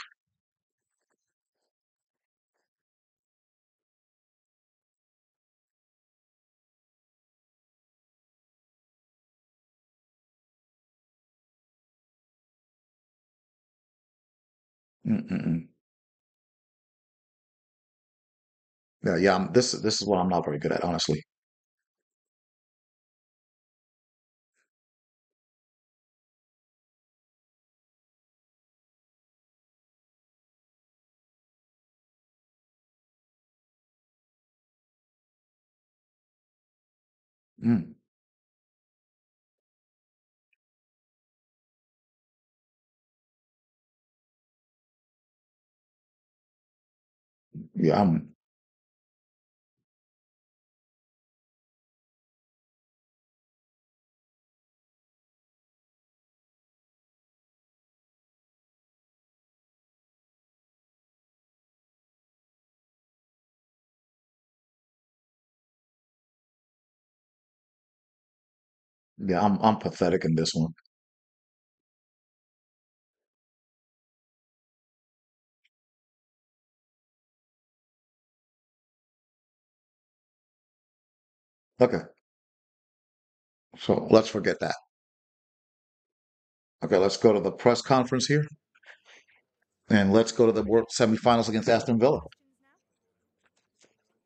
Mm-mm-mm. Yeah, yeah. I'm, this this is what I'm not very good at, honestly. Mm. Yeah, Yeah, I'm. I'm pathetic in this one. Okay, so let's forget that. Okay, let's go to the press conference here, and let's go to the World semifinals against Aston Villa.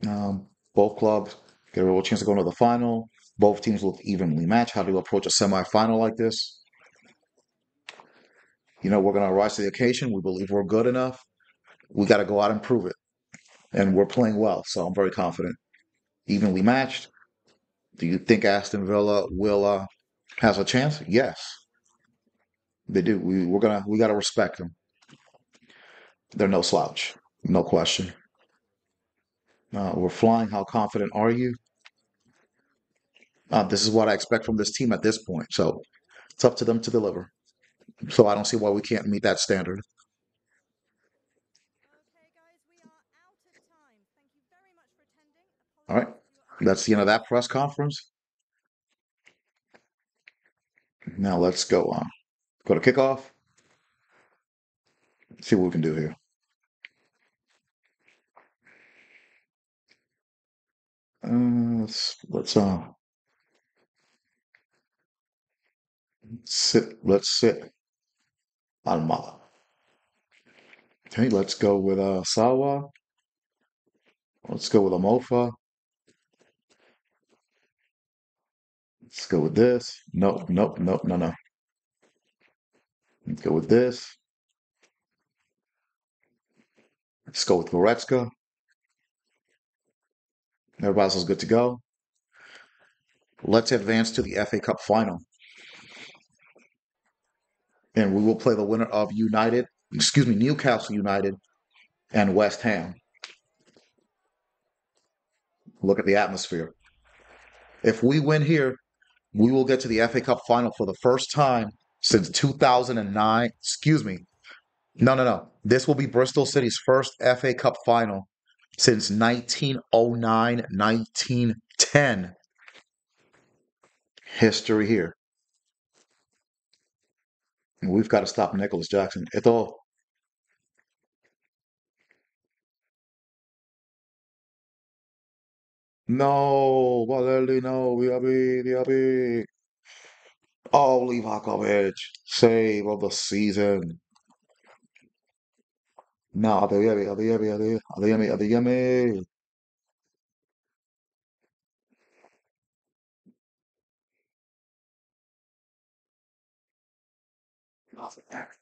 Um, both clubs get a real chance to go into the final. Both teams look evenly matched. How do you approach a semifinal like this? You know, we're going to rise to the occasion. We believe we're good enough. We got to go out and prove it. And we're playing well, so I'm very confident. Evenly matched. Do you think Aston Villa will uh, has a chance? Yes, they do. We we're gonna we got to respect them. They're no slouch, no question. Uh, we're flying. How confident are you? Uh, this is what I expect from this team at this point. So it's up to them to deliver. So I don't see why we can't meet that standard. All right. That's the end of that press conference. Now let's go on. Go to kickoff. See what we can do here. Uh, let's let's uh sit. Let's sit Almada. Okay, let's go with a Sawa. Let's go with Amofa. Let's go with this. Nope, nope, nope, no, no. Let's go with this. Let's go with Goretzka. Everybody else is good to go. Let's advance to the FA Cup final. And we will play the winner of United, excuse me, Newcastle United and West Ham. Look at the atmosphere. If we win here, we will get to the FA Cup final for the first time since 2009. Excuse me. No, no, no. This will be Bristol City's first FA Cup final since 1909, 1910. History here. We've got to stop Nicolas Jackson. Ito, no, Valerdi, no, Diaby, Diaby. Oh, Livakovic, save of the season. No, Adeyemi, Adeyemi, Adeyemi, Adeyemi, Adeyemi.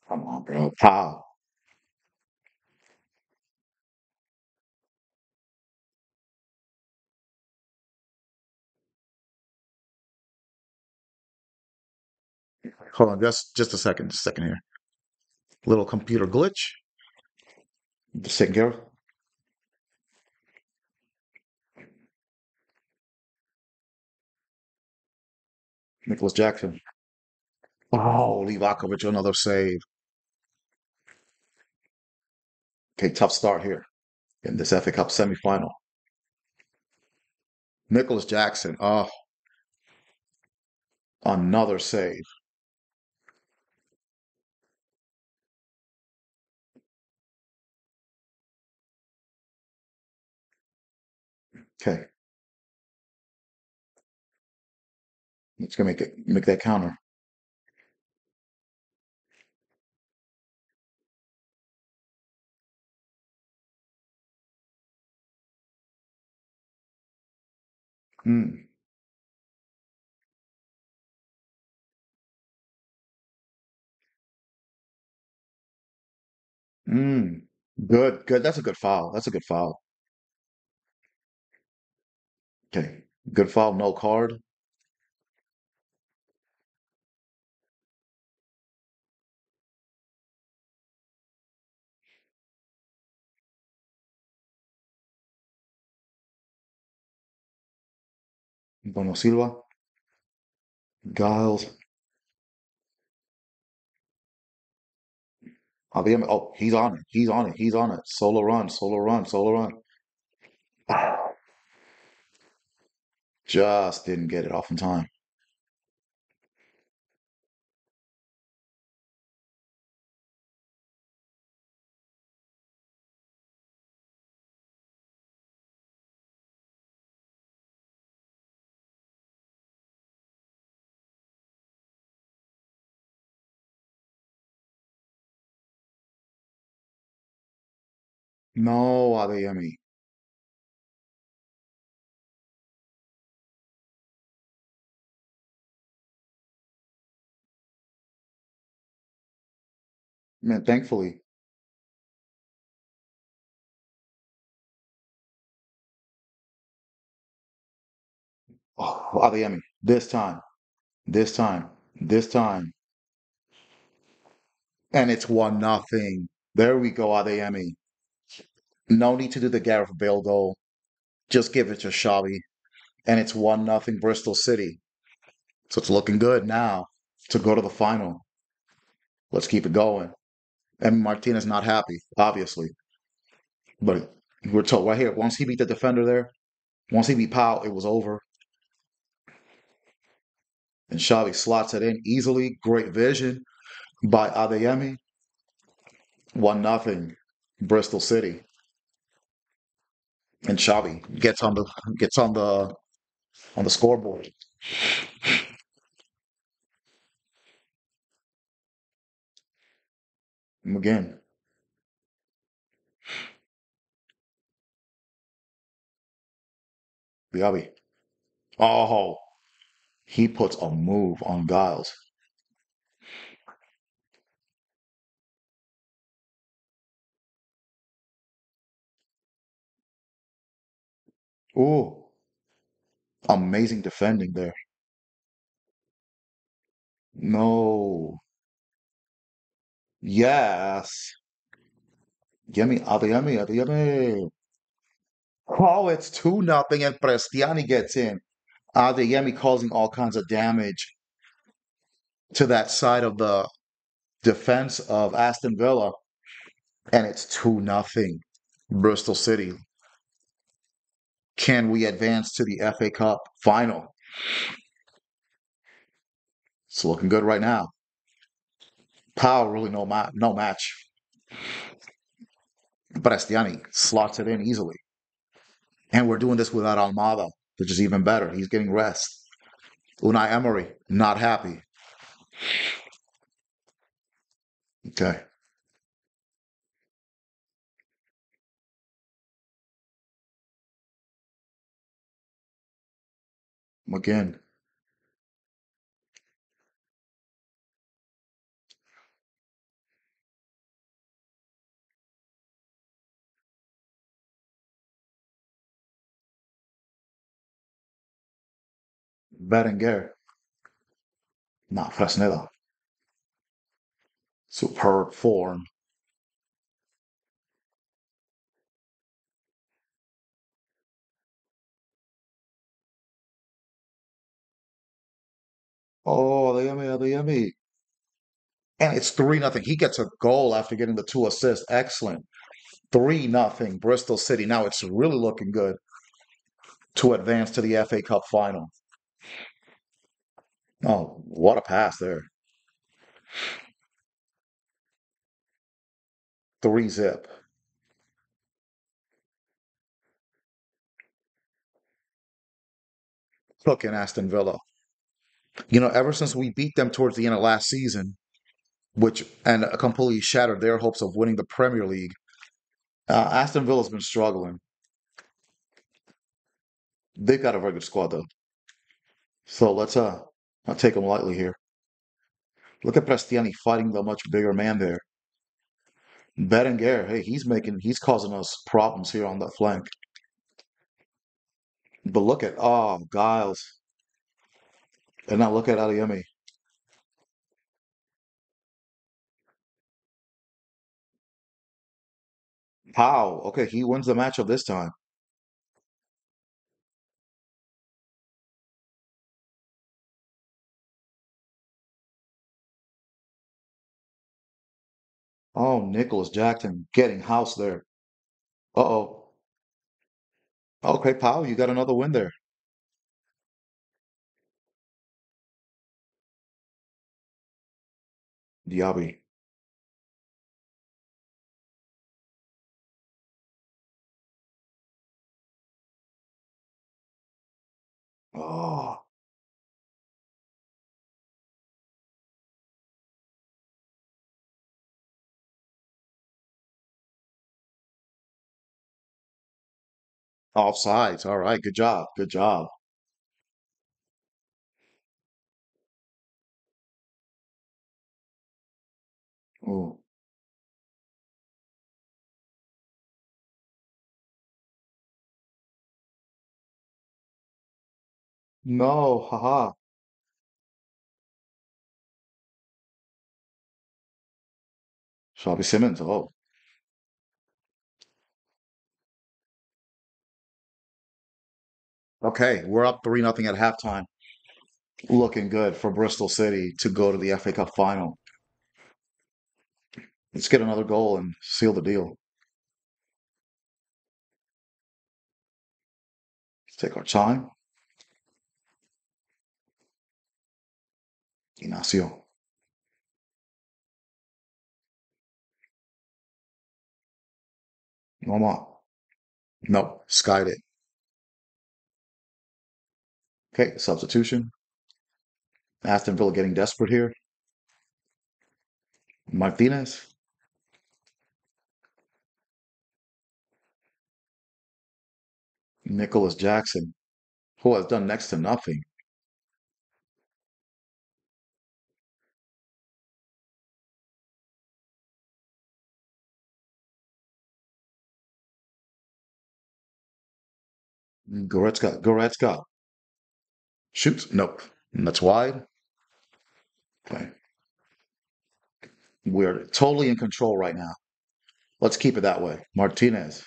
Come on, bro. How? Hold on, just just a second, just a second here. Little computer glitch. Just taking care. Nicolas Jackson. Oh, Livakovic, another save. Okay, tough start here in this FA Cup semifinal. Nicolas Jackson. Oh, another save. Okay. It's gonna make it make that counter. Mm, mm. Good, good. That's a good foul. That's a good foul. Okay. Good foul, no card. Bono Silva, Giles. Oh, he's on it. He's on it. He's on it. Solo run, solo run, solo run. [SIGHS] Just didn't get it off in time. No, Adeyemi. Man, thankfully. Oh, Adeyemi. This time. This time. This time. And it's one nothing. There we go, Adeyemi. No need to do the Gareth Bale goal. Just give it to Xavi. And it's one nothing Bristol City. So it's looking good now to go to the final. Let's keep it going. And Martinez not happy, obviously. But we're told right here, once he beat the defender there, once he beat Powell, it was over. And Xavi slots it in easily. Great vision by Adeyemi. One nothing, Bristol City. And Xavi gets on the gets on the on the scoreboard. And again, Diaby. Oh, he puts a move on Giles. Ooh, amazing defending there. No. Yes. Yummy, Adeyemi, Adeyemi. Oh, it's 2 nothing and Prestiani gets in. Ah, Adeyemi causing all kinds of damage to that side of the defense of Aston Villa, and it's 2 nothing. Bristol City. Can we advance to the FA Cup final? It's looking good right now. Powell really no ma- no match. Prestiani slots it in easily. And we're doing this without Almada, which is even better. He's getting rest. Unai Emery, not happy. Okay. Again. Berenguer. Not Fresneda. Superb form. Oh, the yummy, the yummy. And it's 3 nothing. He gets a goal after getting the two assists. Excellent. 3 nothing. Bristol City. Now it's really looking good to advance to the FA Cup final. Oh, what a pass there. Three zip. Look and Aston Villa. You know, ever since we beat them towards the end of last season, which and completely shattered their hopes of winning the Premier League, uh, Aston Villa's been struggling. They've got a very good squad though. So let's uh not take them lightly here. Look at Prestiani fighting the much bigger man there. Berenguer, hey, he's making he's causing us problems here on the flank. But look at oh Giles. And now look at Adeyemi. How? Okay, he wins the matchup this time. Oh, Nicolas Jackson getting house there. Uh-oh. Okay, Powell, you got another win there. Diaby. Oh, offsides. All right, good job. Good job. Oh, no, haha. Shelby Simmons. Oh, okay. We're up 3 nothing at halftime. Looking good for Bristol City to go to the FA Cup final. Let's get another goal and seal the deal. Let's take our time. Inacio. No more. Nope, skied it. Okay, substitution. Aston Villa getting desperate here. Martinez. Nicolas Jackson, who has done next to nothing. Mm, Goretzka, Goretzka. Shoots. Nope. And that's wide. Okay. We're totally in control right now. Let's keep it that way. Martinez.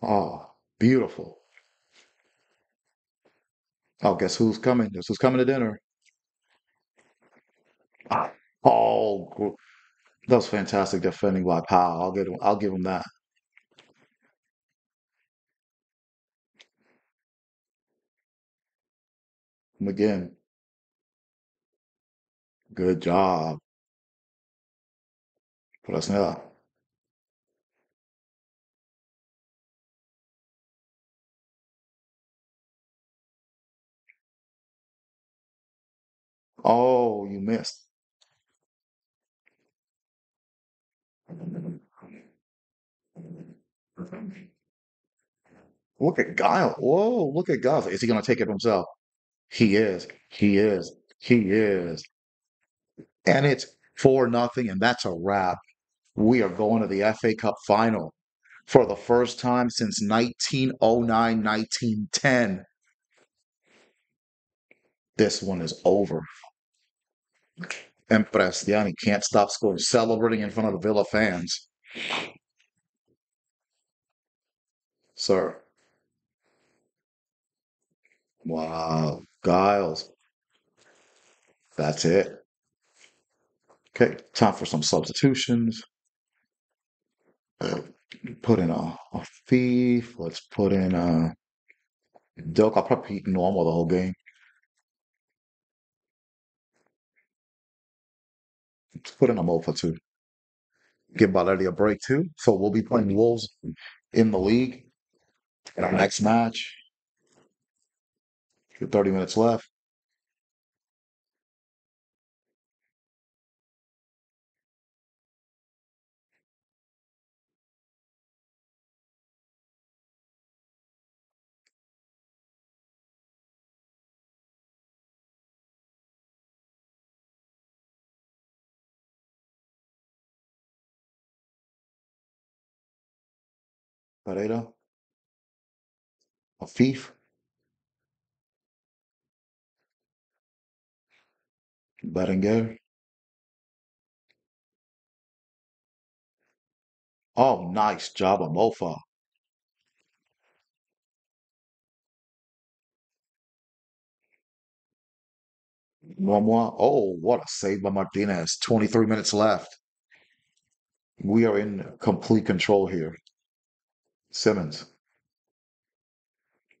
Oh, beautiful. Oh, guess who's coming? Guess who's coming to dinner? Ah, Oh, that was fantastic defending by Powell. I'll get him, I'll give him that. And again, good job. Krasnodar. Oh, you missed. Look at Guile. Whoa, look at Guile. Is he going to take it himself? He is. He is. He is. And it's four nothing, and that's a wrap. We are going to the FA Cup final for the first time since 1909, 1910. This one is over. And Prestiani can't stop scoring, celebrating in front of the Villa fans. Sir. Wow. Giles. That's it. Okay, time for some substitutions. Put in a, a thief. Let's put in a Doke. I'll probably eat normal the whole game. Put in a Mofa too. Give Balletti a break too. So we'll be playing Wolves in the league in our next match. With 30 minutes left. Pereira, Afif, Berenguer. Oh, nice job of Mofa. More. Oh, what a save by Martinez. 23 minutes left. We are in complete control here. Simons.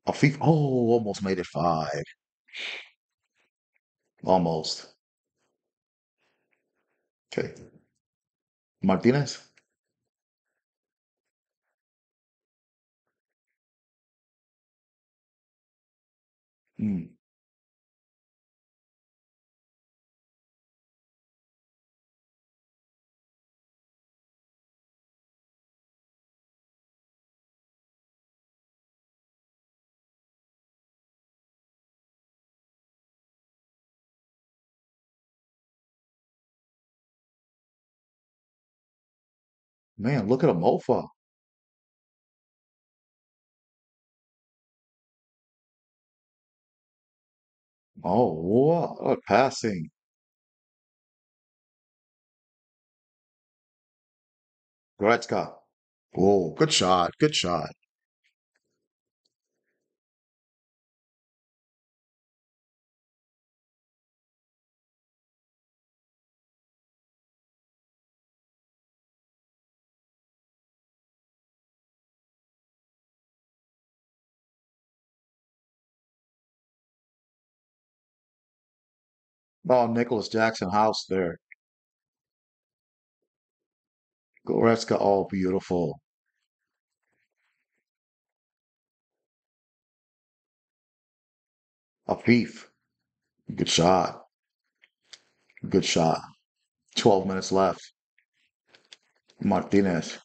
A thief. Oh, almost made it five. Almost. Okay. Martinez. Hmm. Man, look at a Mofa. Oh, what, what passing. Goretzka. Oh, good shot. Good shot. Oh, Nicolas Jackson House there. Goretzka. Oh, beautiful. Afif. Good shot. Good shot. 12 minutes left. Martinez.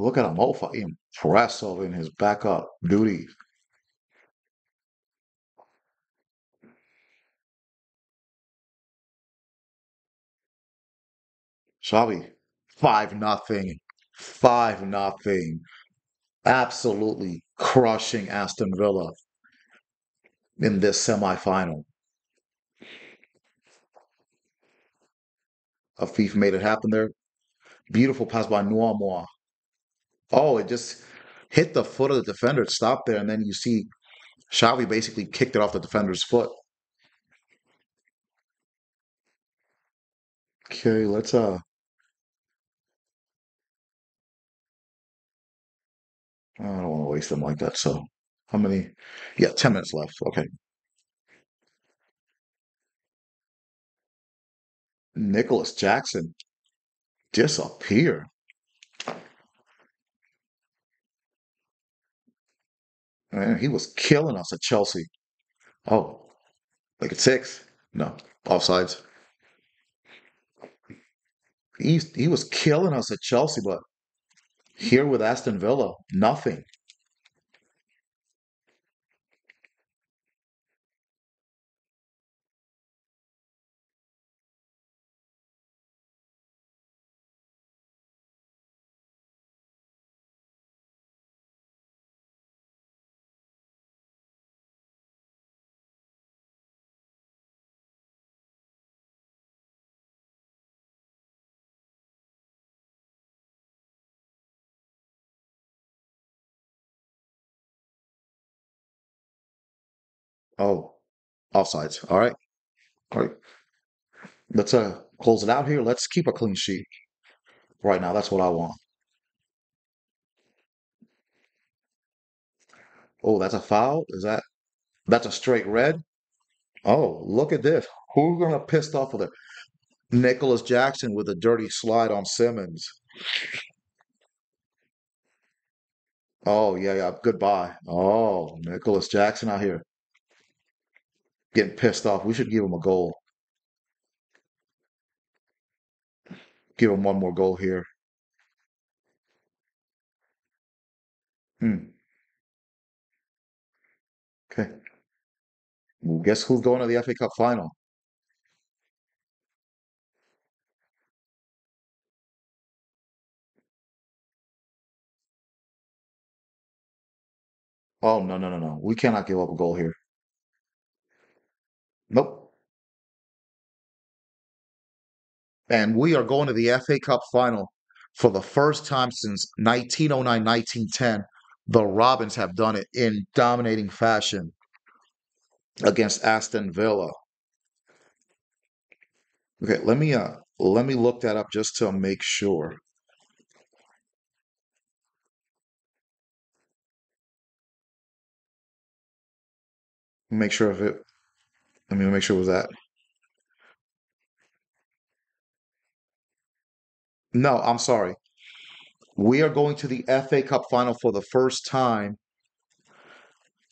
Look at him. Mofa. Impressive in his backup duties. Xavi. 5 nothing. 5 nothing. Absolutely crushing Aston Villa in this semifinal. Afif made it happen there. Beautiful pass by Noamoa. Oh, it just hit the foot of the defender. It stopped there, and then you see Xavi basically kicked it off the defender's foot. Okay, let's uh I don't want to waste them like that. So how many? Yeah, 10 minutes left. Okay. Nicolas Jackson disappear. Man, he was killing us at Chelsea. Oh, like at six? No, offsides. He he was killing us at Chelsea, but here with Aston Villa, nothing. Oh, offsides. All right. All right. Let's uh close it out here. Let's keep a clean sheet right now. That's what I want. Oh, that's a foul? Is that that's a straight red? Oh, look at this. Who's gonna pissed off with it? Nicolas Jackson with a dirty slide on Simons. Oh, yeah, yeah. Goodbye. Oh, Nicolas Jackson out here getting pissed off. We should give him a goal. Give him one more goal here. Hmm. Okay. Well, guess who's going to the FA Cup final? Oh, no, no, no, no. We cannot give up a goal here. Nope. And we are going to the FA Cup final for the first time since 1909 1910. The Robins have done it in dominating fashion against Aston Villa. Okay, let me uh let me look that up just to make sure. Make sure of it. Let me make sure it was that. No, I'm sorry. We are going to the FA Cup final for the first time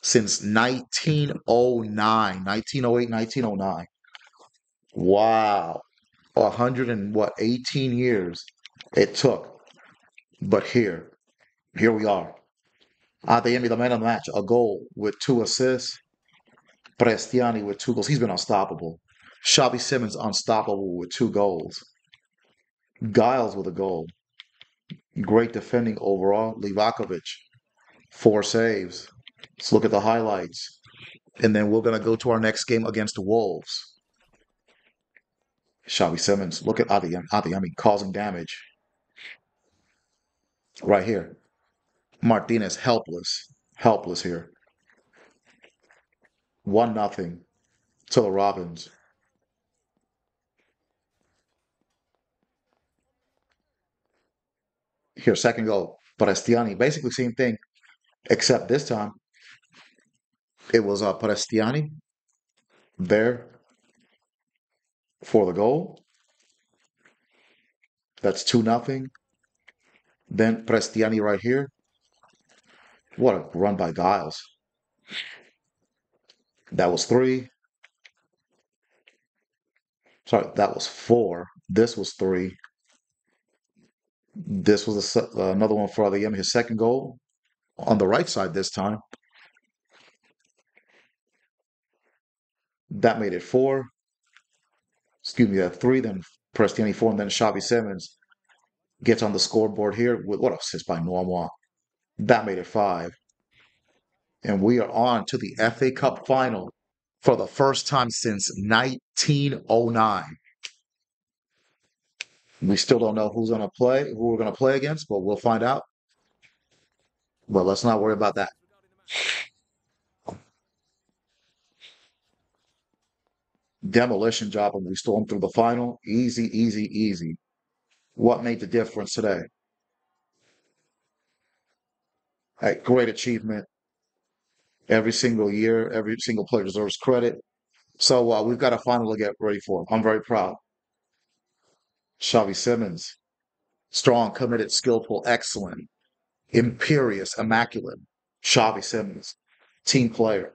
since 1909, 1908, 1909. Wow. A hundred and what, 18 years it took. But here, here we are. Adeyemi, the man of the match, a goal with two assists. Prestiani with two goals. He's been unstoppable. Xavi Simons unstoppable with two goals. Giles with a goal. Great defending overall. Livakovic, four saves. Let's look at the highlights. And then we're going to go to our next game against the Wolves. Xavi Simons. Look at Adi. Adi, I mean, causing damage. Right here. Martinez helpless. Helpless here. One nothing to the Robins. Here, second goal. Prestiani. Basically same thing, except this time it was uh, Prestiani there for the goal. That's two nothing. Then Prestiani right here. What a run by Giles. That was three. Sorry, that was four. This was three. This was a, another one for Adeyemi, his second goal on the right side this time. That made it four. Excuse me, that three. Then Prestiani four, and then Xavi Simons gets on the scoreboard here with what assist by Noamoa. That made it five. And we are on to the FA Cup final for the first time since 1909. We still don't know who's going to play, who we're going to play against, but we'll find out. But let's not worry about that. Demolition job, and we stormed through the final. Easy, easy, easy. What made the difference today? Hey, great achievement. Every single year, every single player deserves credit. So uh, we've got a final to get ready for. I'm very proud. Xavi Simons, strong, committed, skillful, excellent, imperious, immaculate. Xavi Simons, team player,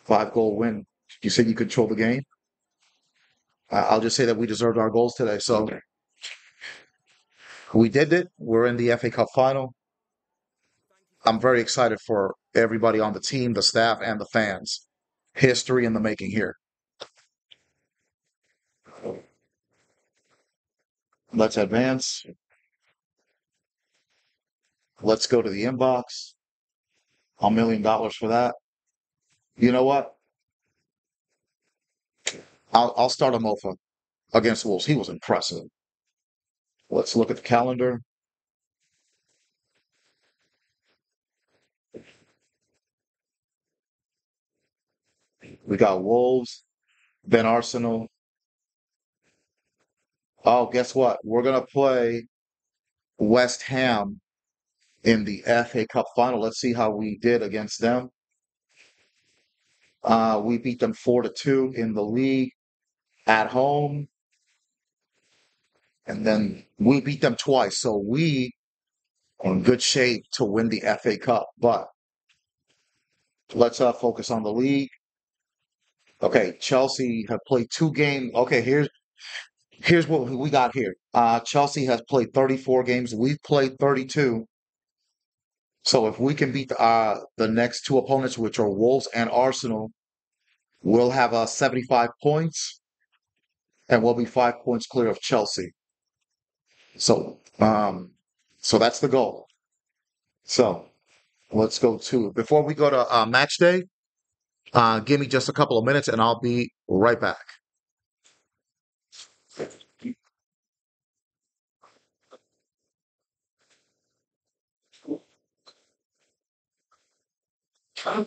five goal win. You said you control the game. I'll just say that we deserved our goals today. So we did it. We're in the FA Cup final. I'm very excited for everybody on the team, the staff, and the fans. History in the making here. Let's advance. Let's go to the inbox. A million dollars for that. You know what? I'll, I'll start a Mofa against Wolves. He was impressive. Let's look at the calendar. We got Wolves, then Arsenal. Oh, guess what? We're gonna play West Ham in the FA Cup final. Let's see how we did against them. Uh, we beat them four to two in the league at home, and then we beat them twice. So we are in good shape to win the FA Cup. But let's uh, focus on the league. Okay, Chelsea have played two games. Okay, here's here's what we got here. Uh, Chelsea has played 34 games. We've played 32. So if we can beat the, uh, the next two opponents, which are Wolves and Arsenal, we'll have uh, 75 points, and we'll be five points clear of Chelsea. So, um, so that's the goal. So let's go to before we go to uh, match day. Uh, give me just a couple of minutes and I'll be right back. Huh?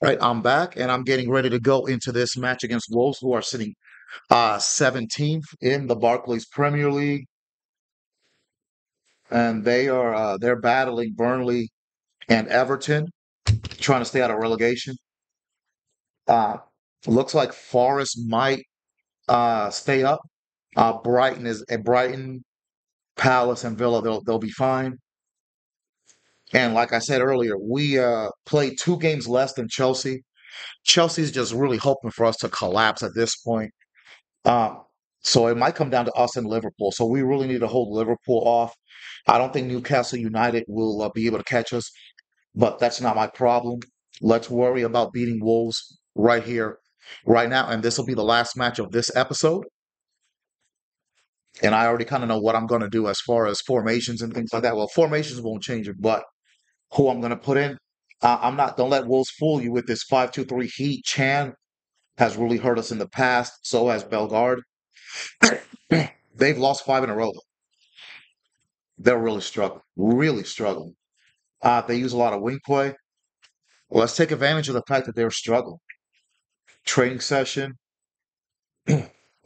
Right, I'm back and I'm getting ready to go into this match against Wolves, who are sitting uh, 17th in the Barclays Premier League, and they are uh, they're battling Burnley and Everton, trying to stay out of relegation. Uh, looks like Forest might uh, stay up. Uh, Brighton is Brighton, Palace, and Villa. They'll they'll be fine. And like I said earlier, we uh, played two games less than Chelsea. Chelsea's just really hoping for us to collapse at this point. Um, so it might come down to us and Liverpool. So we really need to hold Liverpool off. I don't think Newcastle United will uh, be able to catch us, but that's not my problem. Let's worry about beating Wolves right here, right now. And this will be the last match of this episode. And I already kind of know what I'm going to do as far as formations and things like that. Well, formations won't change it, but who I'm going to put in. Uh, I'm not. Don't let Wolves fool you with this five-two-three heat. Chan has really hurt us in the past. So has Bellegarde. [CLEARS THROAT] They've lost five in a row. Though. They're really struggling. Really struggling. Uh, they use a lot of wing play. Well, let's take advantage of the fact that they're struggling. Training session. [CLEARS THROAT]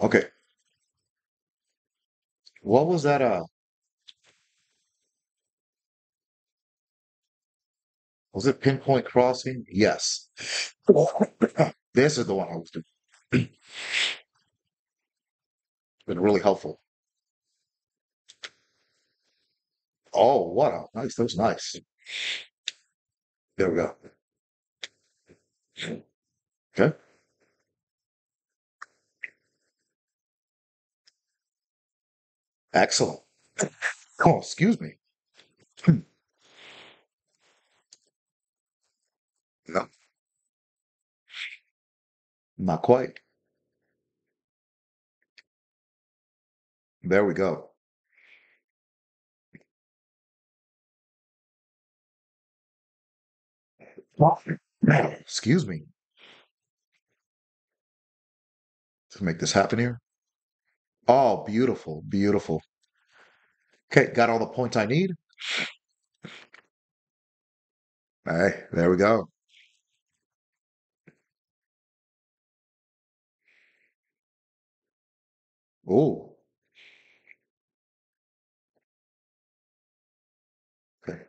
okay. What was that? Uh, was it pinpoint crossing? Yes. [SNIFFS] this is the one I was doing. It's [SNIFFS] been really helpful. Oh, what a nice. That was nice. There we go. Okay. Excellent. [SNIFFS] Oh, excuse me. No, not quite. There we go. Excuse me. To make this happen here. Oh, beautiful, beautiful. Okay, got all the points I need. Hey, there we go. Oh, okay.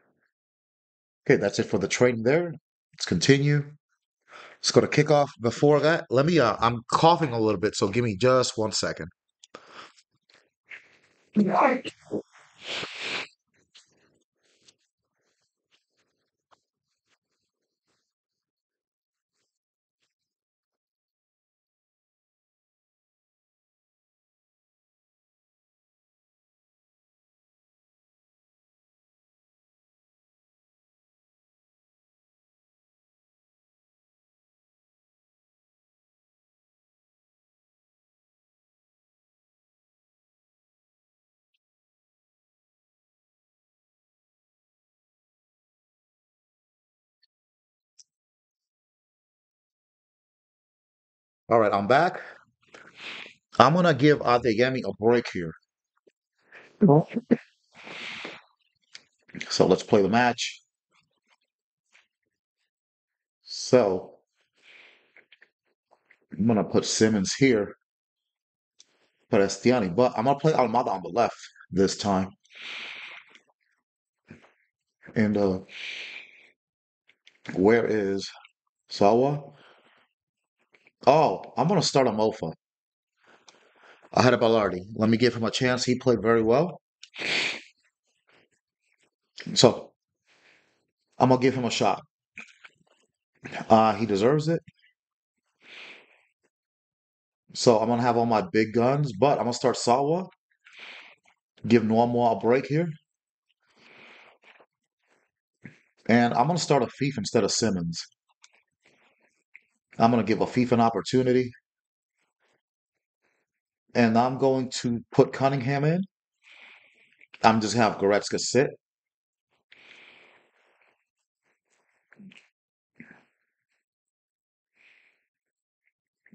Okay, that's it for the training there. Let's continue. Let's go to kickoff. Before that, let me, uh, I'm coughing a little bit, so give me just one second. All right, I'm back. I'm gonna give Adeyemi a break here. So let's play the match. So I'm gonna put Simons here, put Estiani, but I'm gonna play Almada on the left this time. And uh where is Sawa? Oh, I'm gonna start Amofa ahead of Ballardi. Let me give him a chance. He played very well. So I'm gonna give him a shot. Uh he deserves it. So I'm gonna have all my big guns, but I'm gonna start Sawa. Give Noamo a break here. And I'm gonna start Afif instead of Simons. I'm gonna give Afif an opportunity. And I'm going to put Cunningham in. I'm just have Goretzka sit.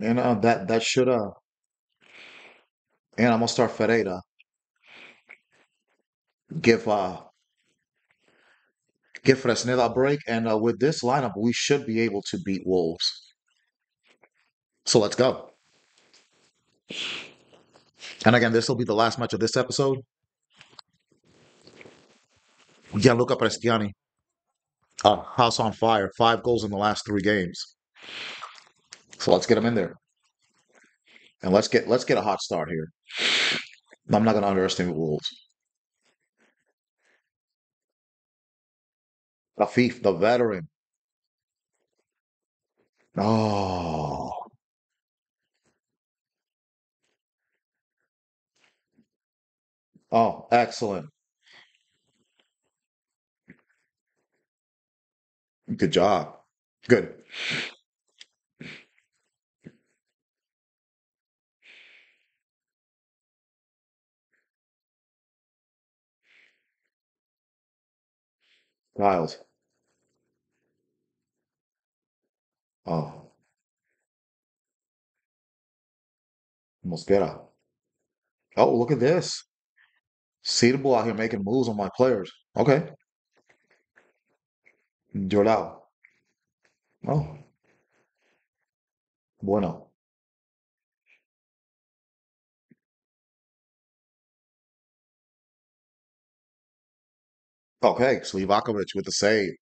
And uh, that that should uh and I'm gonna start Ferreira. Give uh Give Fresneda a break, and uh, with this lineup, we should be able to beat Wolves. So let's go. And again, this will be the last match of this episode. Gianluca Prestiani, uh, house on fire, five goals in the last three games. So let's get him in there, and let's get let's get a hot start here. I'm not going to underestimate Wolves. Afif, the veteran. Oh, oh, excellent. Good job. Good. Giles. Oh, Mosquera. Oh, look at this. Seedable out here making moves on my players. Okay. Jordao. Oh, bueno. Okay, Livakovic with the save.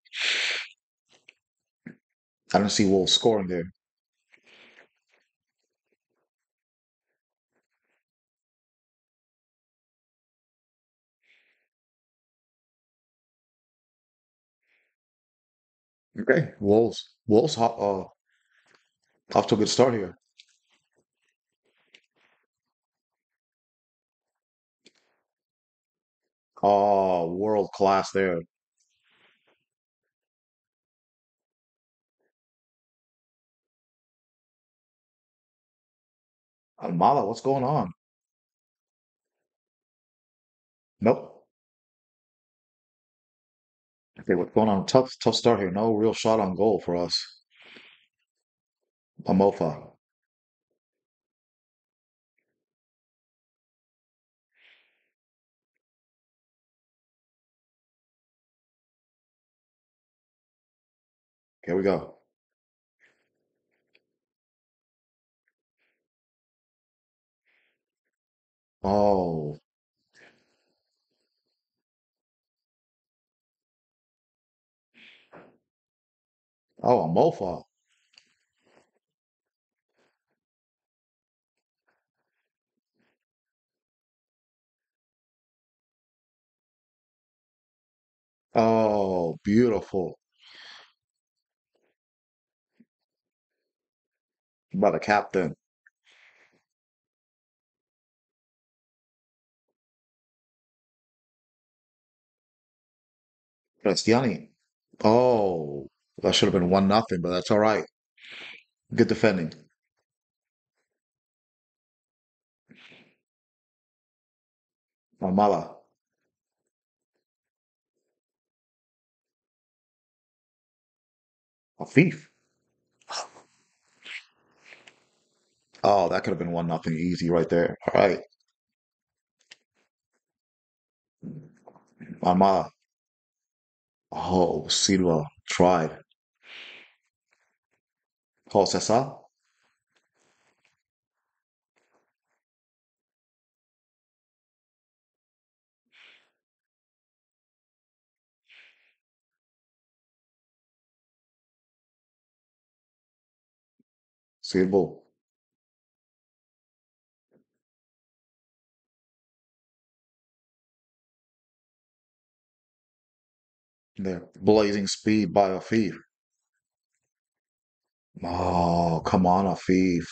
I don't see Wolves scoring there. Okay, Wolves. Wolves uh, off to a good start here. Oh, world class there. Almada, what's going on? Nope. Okay, what's going on? Tough, tough start here. No real shot on goal for us. Amofa. Here we go. Oh, oh, Amofa. Oh, beautiful. By the captain. Prestiani. Oh, that should have been one nothing, but that's all right. Good defending. Oh, Almada. Afif. Oh, that could have been one nothing easy right there. All right. Almada. Oh, Silva tried. Cesar. Silva. There. Blazing speed by a Afif. Oh, come on, Afif.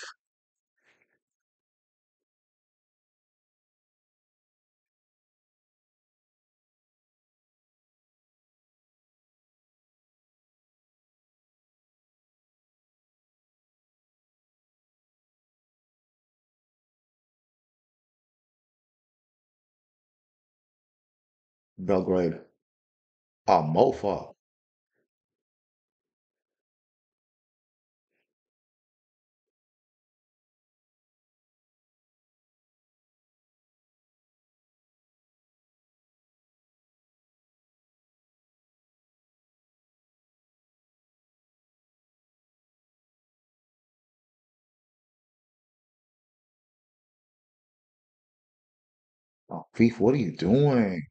Belgrade. Ah, Mofa. Oh, what are you doing?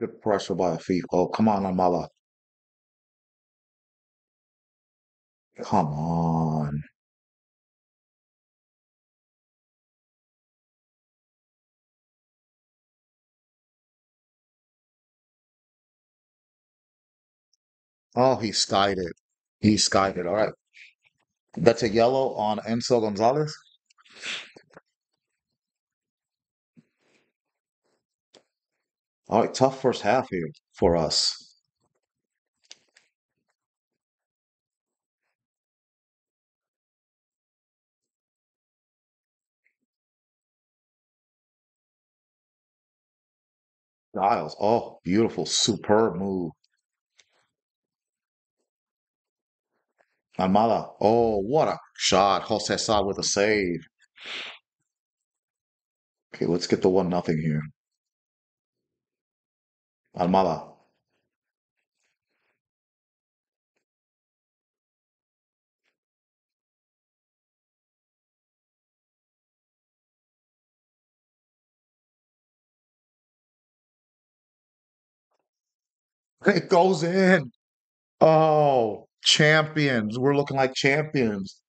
Good pressure by thief. Oh, come on, Almada. Come on. Oh, he skied it. He skied it. All right. That's a yellow on Enzo Gonzalez. All right, tough first half here for us. Giles. Oh, beautiful. Superb move. Almada. Oh, what a shot. Jose Sa with a save. Okay, let's get the one nothing here. Almada. It goes in. Oh, champions. We're looking like champions.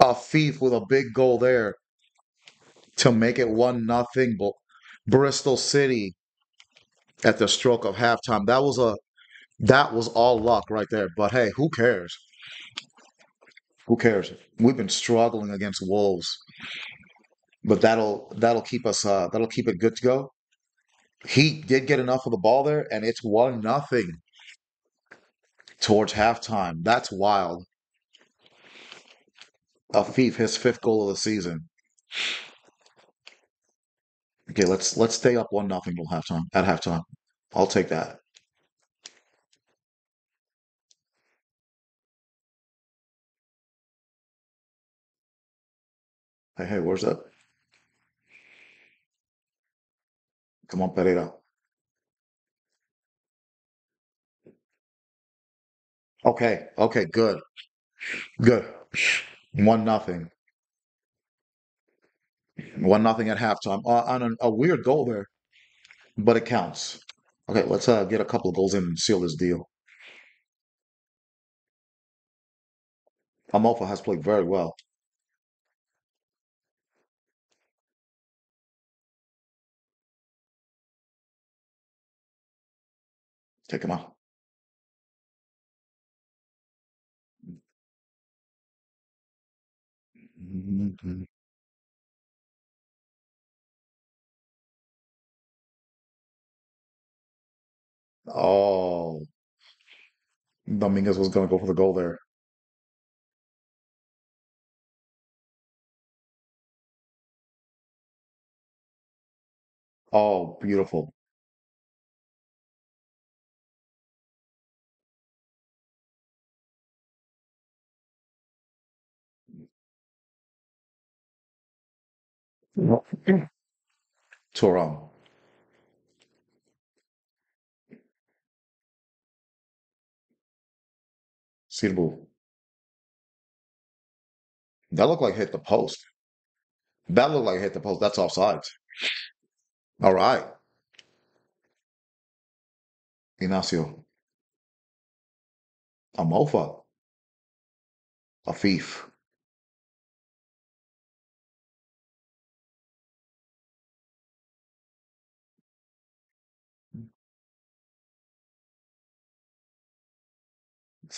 Afif with a big goal there to make it one nothing. But Bristol City at the stroke of halftime. That was a that was all luck right there. But hey, who cares? Who cares? We've been struggling against Wolves, but that'll that'll keep us uh that'll keep it good to go. He did get enough of the ball there, and it's one nothing towards halftime. That's wild. Afif, his fifth goal of the season. Okay, let's let's stay up one nothing till halftime. At halftime, I'll take that. Hey, hey, where's that? Come on, Pereira. Okay, okay, good, good. One nothing. One nothing at halftime. Uh, on a, a weird goal there, but it counts. Okay, let's uh, get a couple of goals in and seal this deal. Amofa has played very well. Take him out. Mhm. Oh, Dominguez was going to go for the goal there. Oh, beautiful. Turam. Sirbu. That looked like hit the post. That looked like hit the post. That's offsides. All right. Ignacio. A Afif.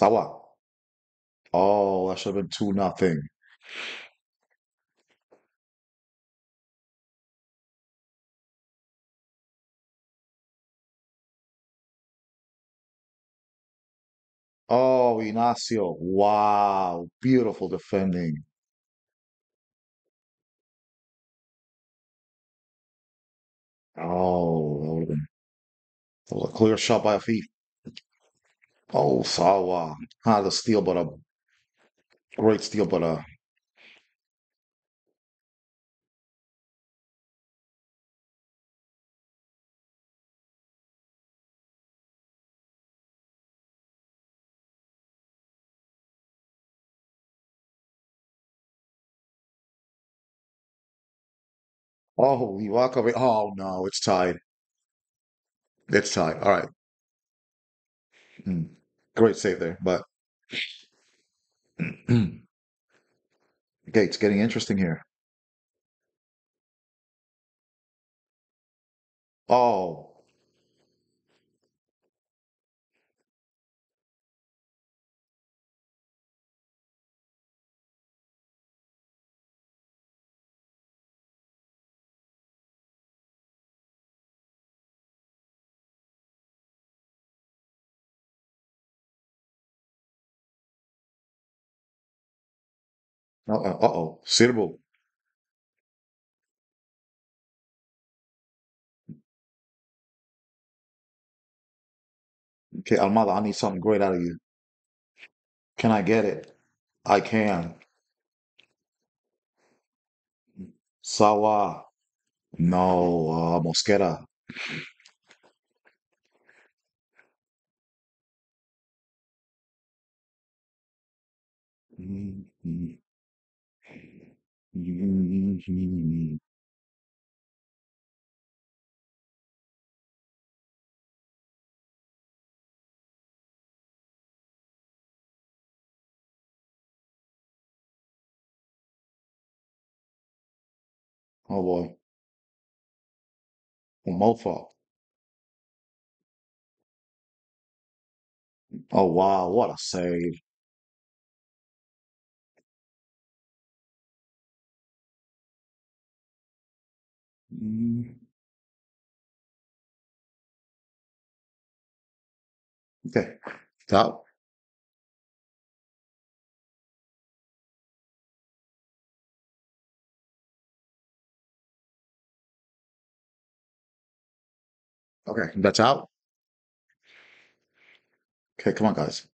Sawa. Oh, that should have been 2 nothing. Oh, Ignacio. Wow. Beautiful defending. Oh, that would have been that was a clear shot by a Afif. Oh, so uh, ah, not a steal, but a great steal, but a oh, we walk away. Oh no, it's tied. It's tied. All right. Mm. Great save there, but [CLEARS THROAT] okay, it's getting interesting here. Oh, uh-oh, uh-oh. Suitable. Okay, Almada, I need something great out of you. Can I get it? I can. Sawa. No, uh, Mosquera. Mm, mm, mm. [LAUGHS] Oh boy. Oh, mofo. Oh wow, what a save. Mm, Okay, top. Okay, that's out. Okay, come on, guys.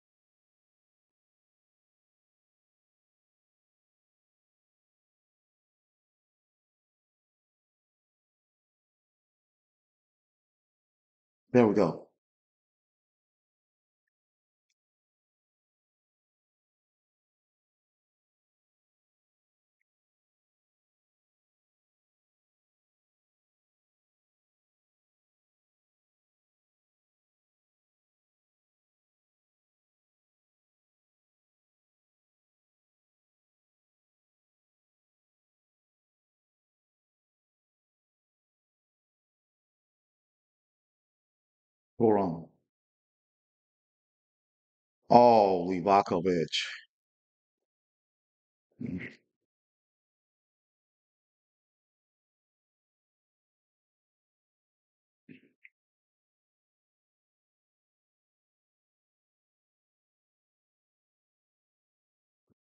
There we go. Go wrong. Oh, Livakovic. Mm.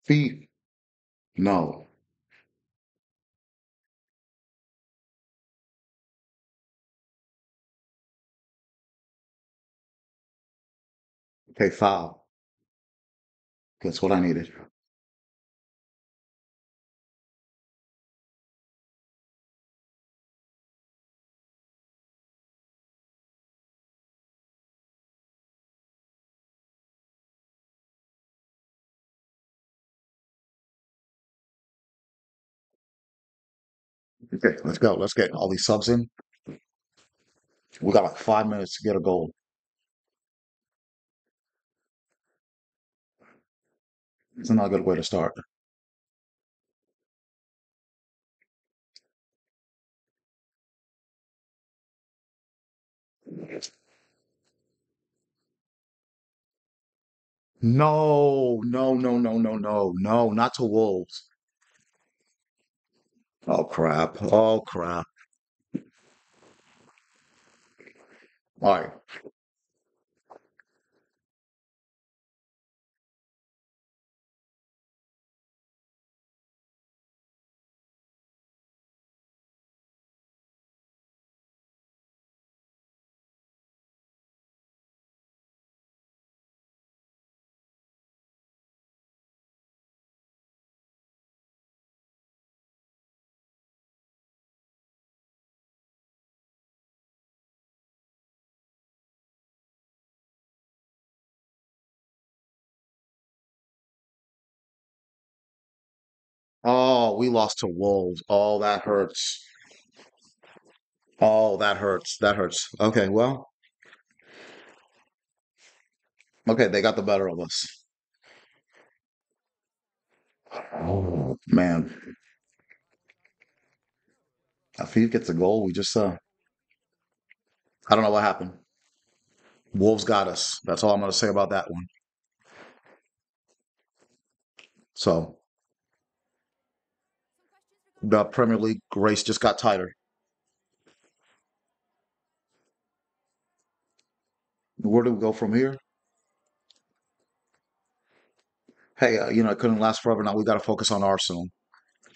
Thief. No. Okay, foul. That's what I needed. Okay, let's go. Let's get all these subs in. We got like five minutes to get a goal. It's not a good way to start. No, no, no, no, no, no, no, not to Wolves. Oh crap. Oh crap. All right. We lost to Wolves. Oh, that hurts. Oh, that hurts. That hurts. Okay, well, okay, they got the better of us. Oh, man. If he gets a goal, we just, uh, I don't know what happened. Wolves got us. That's all I'm going to say about that one. So, the Premier League race just got tighter. Where do we go from here? Hey, uh, you know, it couldn't last forever. Now we got to focus on Arsenal.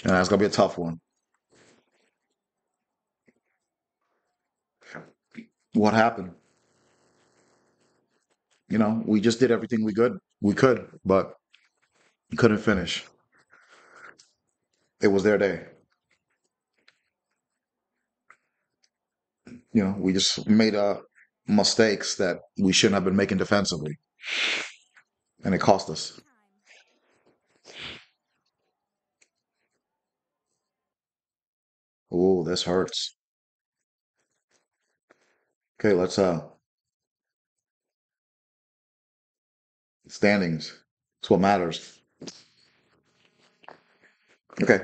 And that's going to be a tough one. What happened? You know, we just did everything we could. We could, but couldn't finish. It was their day. You know, we just made uh, mistakes that we shouldn't have been making defensively, and it cost us. Oh, this hurts. Okay, let's uh standings. It's what matters. Okay.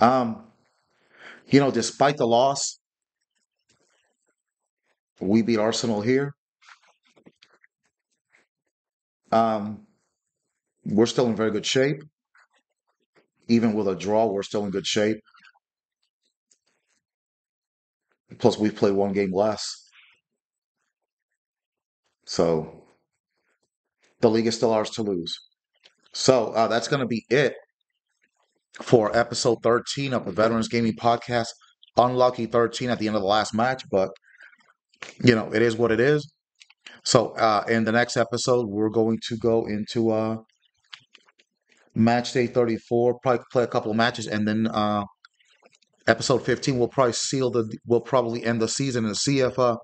Um, you know, despite the loss, we beat Arsenal here. Um, we're still in very good shape. Even with a draw, we're still in good shape. Plus, we've played one game less. So the league is still ours to lose. So uh, that's going to be it for episode 13 of the Veterans Gaming Podcast. Unlucky 13 at the end of the last match, but you know, it is what it is. So uh, in the next episode, we're going to go into uh, match day 34, probably play a couple of matches, and then uh, episode 15 will probably seal the, We'll probably end the season and see if uh,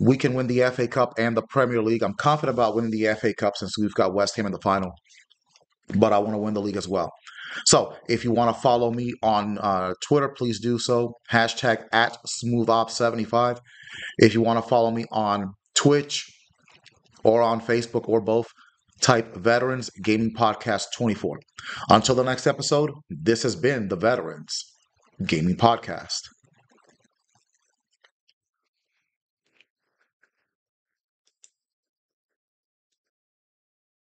we can win the FA Cup and the Premier League. I'm confident about winning the FA Cup since we've got West Ham in the final, but I want to win the league as well. So if you want to follow me on uh, Twitter, please do so. Hashtag at SmoothOps75. If you want to follow me on Twitch or on Facebook or both, type Veterans Gaming Podcast 24. Until the next episode, this has been the Veterans Gaming Podcast.